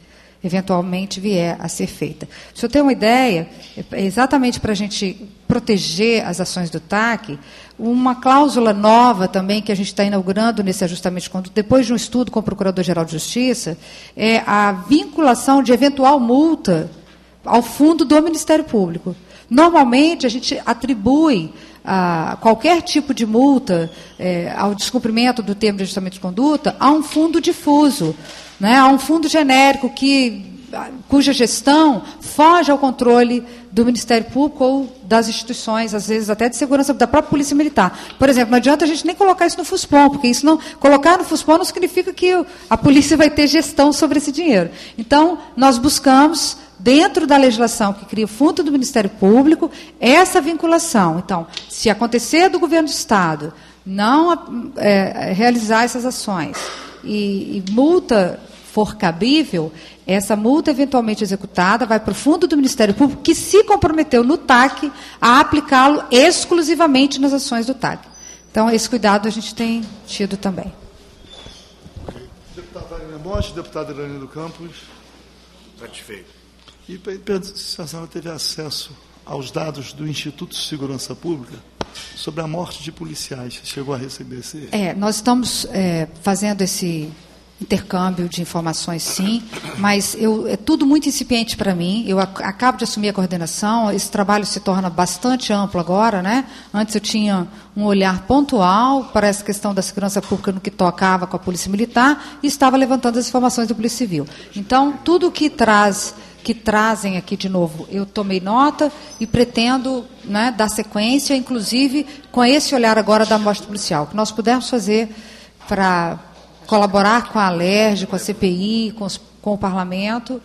[SPEAKER 3] eventualmente vier a ser feita. Se eu tenho uma ideia, é exatamente para a gente proteger as ações do TAC, uma cláusula nova também que a gente está inaugurando nesse ajustamento de conduta, depois de um estudo com o Procurador-Geral de Justiça, é a vinculação de eventual multa ao fundo do Ministério Público. Normalmente, a gente atribui a qualquer tipo de multa é, ao descumprimento do termo de ajustamento de conduta a um fundo difuso, né, a um fundo genérico que cuja gestão foge ao controle do Ministério Público ou das instituições, às vezes até de segurança da própria Polícia Militar. Por exemplo, não adianta a gente nem colocar isso no FUSPOM, porque isso não colocar no FUSPOM não significa que a polícia vai ter gestão sobre esse dinheiro. Então, nós buscamos dentro da legislação que cria o fundo do Ministério Público, essa vinculação. Então, se acontecer do governo do Estado não é, realizar essas ações e, e multa for cabível, essa multa eventualmente executada vai para o fundo do Ministério Público, que se comprometeu no TAC a aplicá-lo exclusivamente nas ações do TAC. Então, esse cuidado a gente tem tido também.
[SPEAKER 1] Deputado Wagner Monte, deputado Iranildo Campos.
[SPEAKER 7] Satisfeito.
[SPEAKER 1] E pergunto se a senhora teve acesso aos dados do Instituto de Segurança Pública sobre a morte de policiais. Chegou a receber esse.
[SPEAKER 3] É, nós estamos é, fazendo esse intercâmbio de informações, sim, mas eu, é tudo muito incipiente para mim. Eu ac acabo de assumir a coordenação, esse trabalho se torna bastante amplo agora. Né? Antes eu tinha um olhar pontual para essa questão da segurança pública no que tocava com a Polícia Militar e estava levantando as informações da Polícia Civil. Então, tudo que traz que trazem aqui de novo. Eu tomei nota e pretendo né, dar sequência, inclusive com esse olhar agora da morte policial. Que nós pudermos fazer para colaborar com a ALERJ, com a CPI, com, os, com o Parlamento,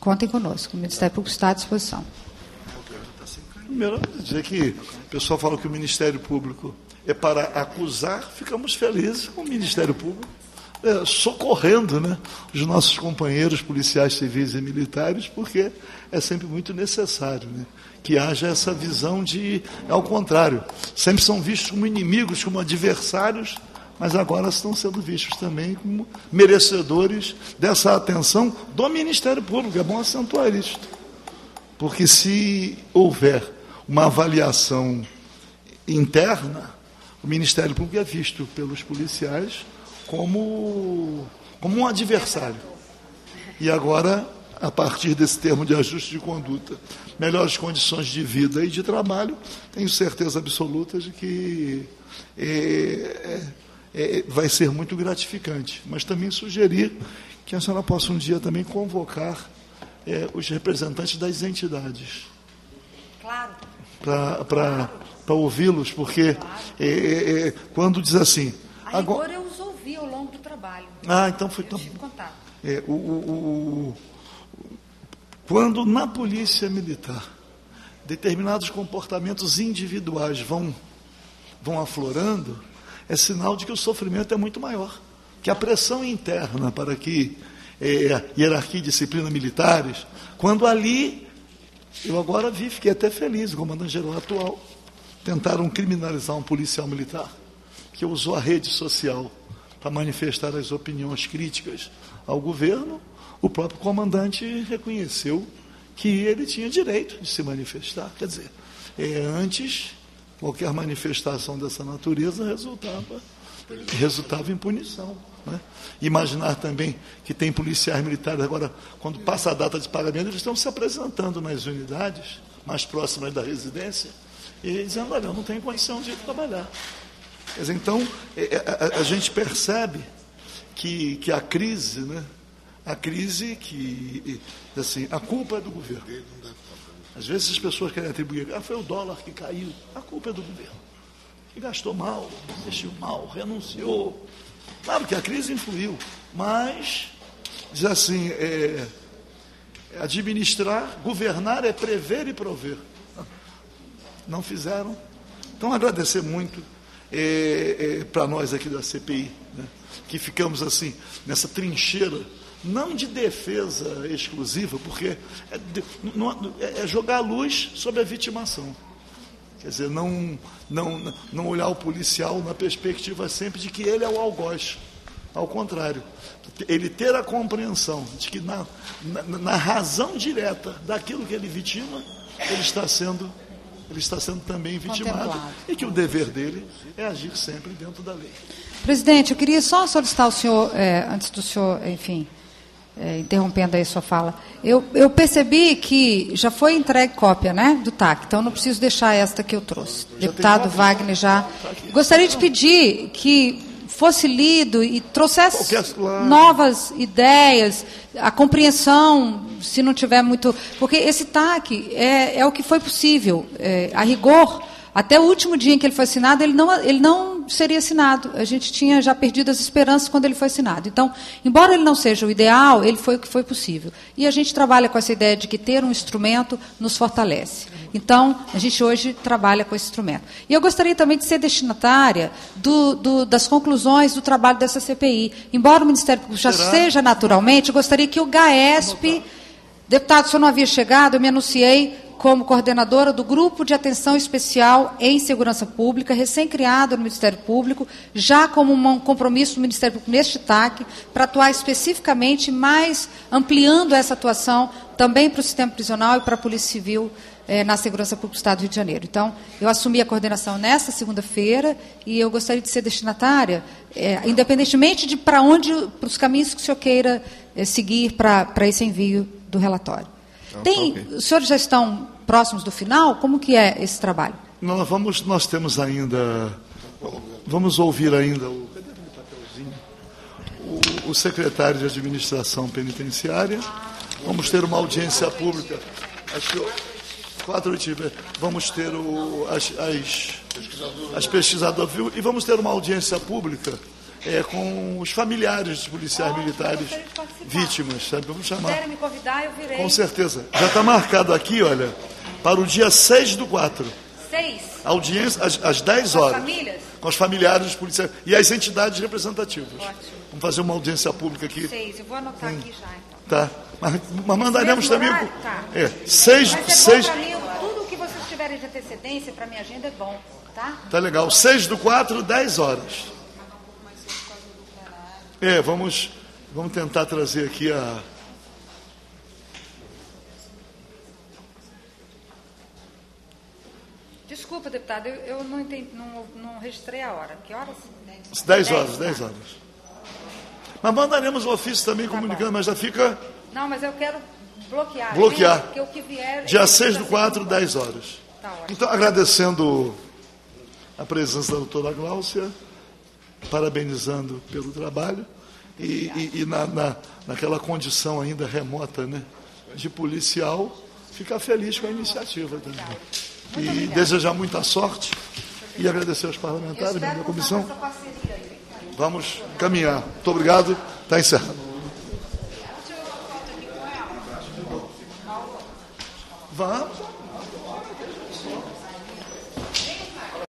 [SPEAKER 3] contem conosco. O Ministério Público está à disposição.
[SPEAKER 1] Primeiro, dizer que o pessoal fala que o Ministério Público é para acusar, ficamos felizes com o Ministério Público é, socorrendo né, os nossos companheiros policiais civis e militares, porque é sempre muito necessário né, que haja essa visão de, ao contrário, sempre são vistos como inimigos, como adversários, mas agora estão sendo vistos também como merecedores dessa atenção do Ministério Público. É bom acentuar isso. Porque se houver uma avaliação interna, o Ministério Público é visto pelos policiais como, como um adversário. E agora, a partir desse termo de ajuste de conduta, melhores condições de vida e de trabalho, tenho certeza absoluta de que é, é, é vai ser muito gratificante. Mas também sugerir que a senhora possa um dia também convocar é, os representantes das entidades.
[SPEAKER 3] Claro.
[SPEAKER 1] Para ouvi-los, porque. É, é, é, quando diz assim.
[SPEAKER 3] Agora, eu ouvi ao longo do trabalho.
[SPEAKER 1] Ah, então foi tão. É, o, o, o, quando na polícia militar determinados comportamentos individuais vão, vão aflorando, é sinal de que o sofrimento é muito maior. Que a pressão interna para que é, hierarquia e disciplina militares, quando ali Eu agora vi, fiquei até feliz, o comandante-geral atual. Tentaram criminalizar um policial militar que usou a rede social para manifestar as opiniões críticas ao governo. O próprio comandante reconheceu que ele tinha direito de se manifestar. Quer dizer, é, antes, qualquer manifestação dessa natureza resultava, resultava em punição. Né? Imaginar também que tem policiais militares agora, quando passa a data de pagamento, eles estão se apresentando nas unidades mais próximas da residência e dizendo, olha, eu não tenho condição de trabalhar. Então, é, é, a, a, gente percebe que, que a crise, né, a crise que, assim, a culpa é do governo. Às vezes as pessoas querem atribuir, ah, foi o dólar que caiu. A culpa é do governo. Que gastou mal, investiu mal, renunciou. Claro que a crise influiu, mas, diz assim, é, administrar, governar é prever e prover. Não fizeram. Então, agradecer muito é, é, para nós aqui da CPI, né, que ficamos assim, nessa trincheira, não de defesa exclusiva, porque é, é, é jogar a luz sobre a vitimação. Quer dizer, não, não, não olhar o policial na perspectiva sempre de que ele é o algoz. Ao contrário, ele ter a compreensão de que na, na, na razão direta daquilo que ele vitima, ele está sendo ele está sendo também vitimado e que o dever dele é agir sempre dentro da lei.
[SPEAKER 3] Presidente, eu queria só solicitar ao senhor, é, antes do senhor, enfim, é, interrompendo aí sua fala, eu, eu, percebi que já foi entregue cópia né, do TAC, então não preciso deixar esta que eu trouxe. Já Deputado Wagner já. Tá Gostaria de pedir que fosse lido e trouxesse novas ideias, a compreensão, se não tiver muito. Porque esse TAC é, é o que foi possível. É, a rigor, até o último dia em que ele foi assinado, ele não, ele não seria assinado. A gente tinha já perdido as esperanças quando ele foi assinado. Então, embora ele não seja o ideal, ele foi o que foi possível. E a gente trabalha com essa ideia de que ter um instrumento nos fortalece. Então, a gente hoje trabalha com esse instrumento. E eu gostaria também de ser destinatária do, do, das conclusões do trabalho dessa CPI. Embora o Ministério Público já seja naturalmente, eu gostaria que o GAESP, deputado, se eu não havia chegado, eu me anunciei como coordenadora do Grupo de Atenção Especial em Segurança Pública, recém-criado no Ministério Público, já como um compromisso do Ministério Público neste TAC, para atuar especificamente, mais ampliando essa atuação também para o sistema prisional e para a Polícia Civil eh, na Segurança Pública do Estado do Rio de Janeiro. Então, eu assumi a coordenação nesta segunda-feira e eu gostaria de ser destinatária, eh, independentemente de para onde, para os caminhos que o senhor queira eh, seguir para, para esse envio do relatório. Então, Tem, okay. Os senhores já estão próximos do final? Como que é esse trabalho?
[SPEAKER 1] Nós, vamos, nós temos ainda. Vamos ouvir ainda o, o, o secretário de Administração Penitenciária. Vamos ter uma audiência pública. Acho quatro Vamos ter o, as, as, as pesquisadoras e vamos ter uma audiência pública é, com os familiares dos policiais oh, militares vítimas, sabe? Vamos chamar.
[SPEAKER 3] Se me convidar, eu virei.
[SPEAKER 1] Com certeza. Já está marcado aqui, olha, para o dia 6 do 4.
[SPEAKER 3] 6?
[SPEAKER 1] Audiência às, às 10 horas. Com as famílias? Com os familiares dos policiais e as entidades representativas. Ótimo. Vamos fazer uma audiência pública aqui.
[SPEAKER 3] 6, eu vou anotar hum. aqui já, então.
[SPEAKER 1] Tá. Mas, mas mandaremos também.
[SPEAKER 3] Tá.
[SPEAKER 1] É, seis,
[SPEAKER 3] Vai ser
[SPEAKER 1] seis...
[SPEAKER 3] Mim, tudo que vocês tiverem de antecedência para minha agenda é bom, tá?
[SPEAKER 1] Tá legal. 6 do 4, 10 horas. É, vamos, vamos tentar trazer aqui a.
[SPEAKER 3] Desculpa, deputado, eu, eu não, entendi, não, não, registrei a hora. Que horas?
[SPEAKER 1] 10 horas, 10 horas. Mas mandaremos o ofício também tá comunicando, bom. mas já fica.
[SPEAKER 3] Não, mas eu quero bloquear.
[SPEAKER 1] Bloquear.
[SPEAKER 3] Porque o que vier.
[SPEAKER 1] Dia 6 do 4, 10 horas.
[SPEAKER 3] Tá
[SPEAKER 1] então, agradecendo a presença da doutora Gláucia parabenizando pelo trabalho e, e, e na, na, naquela condição ainda remota né, de policial, ficar feliz com a iniciativa também. E desejar muita sorte e agradecer aos parlamentares da comissão. Vamos caminhar. Muito obrigado. Está encerrado. Vamos.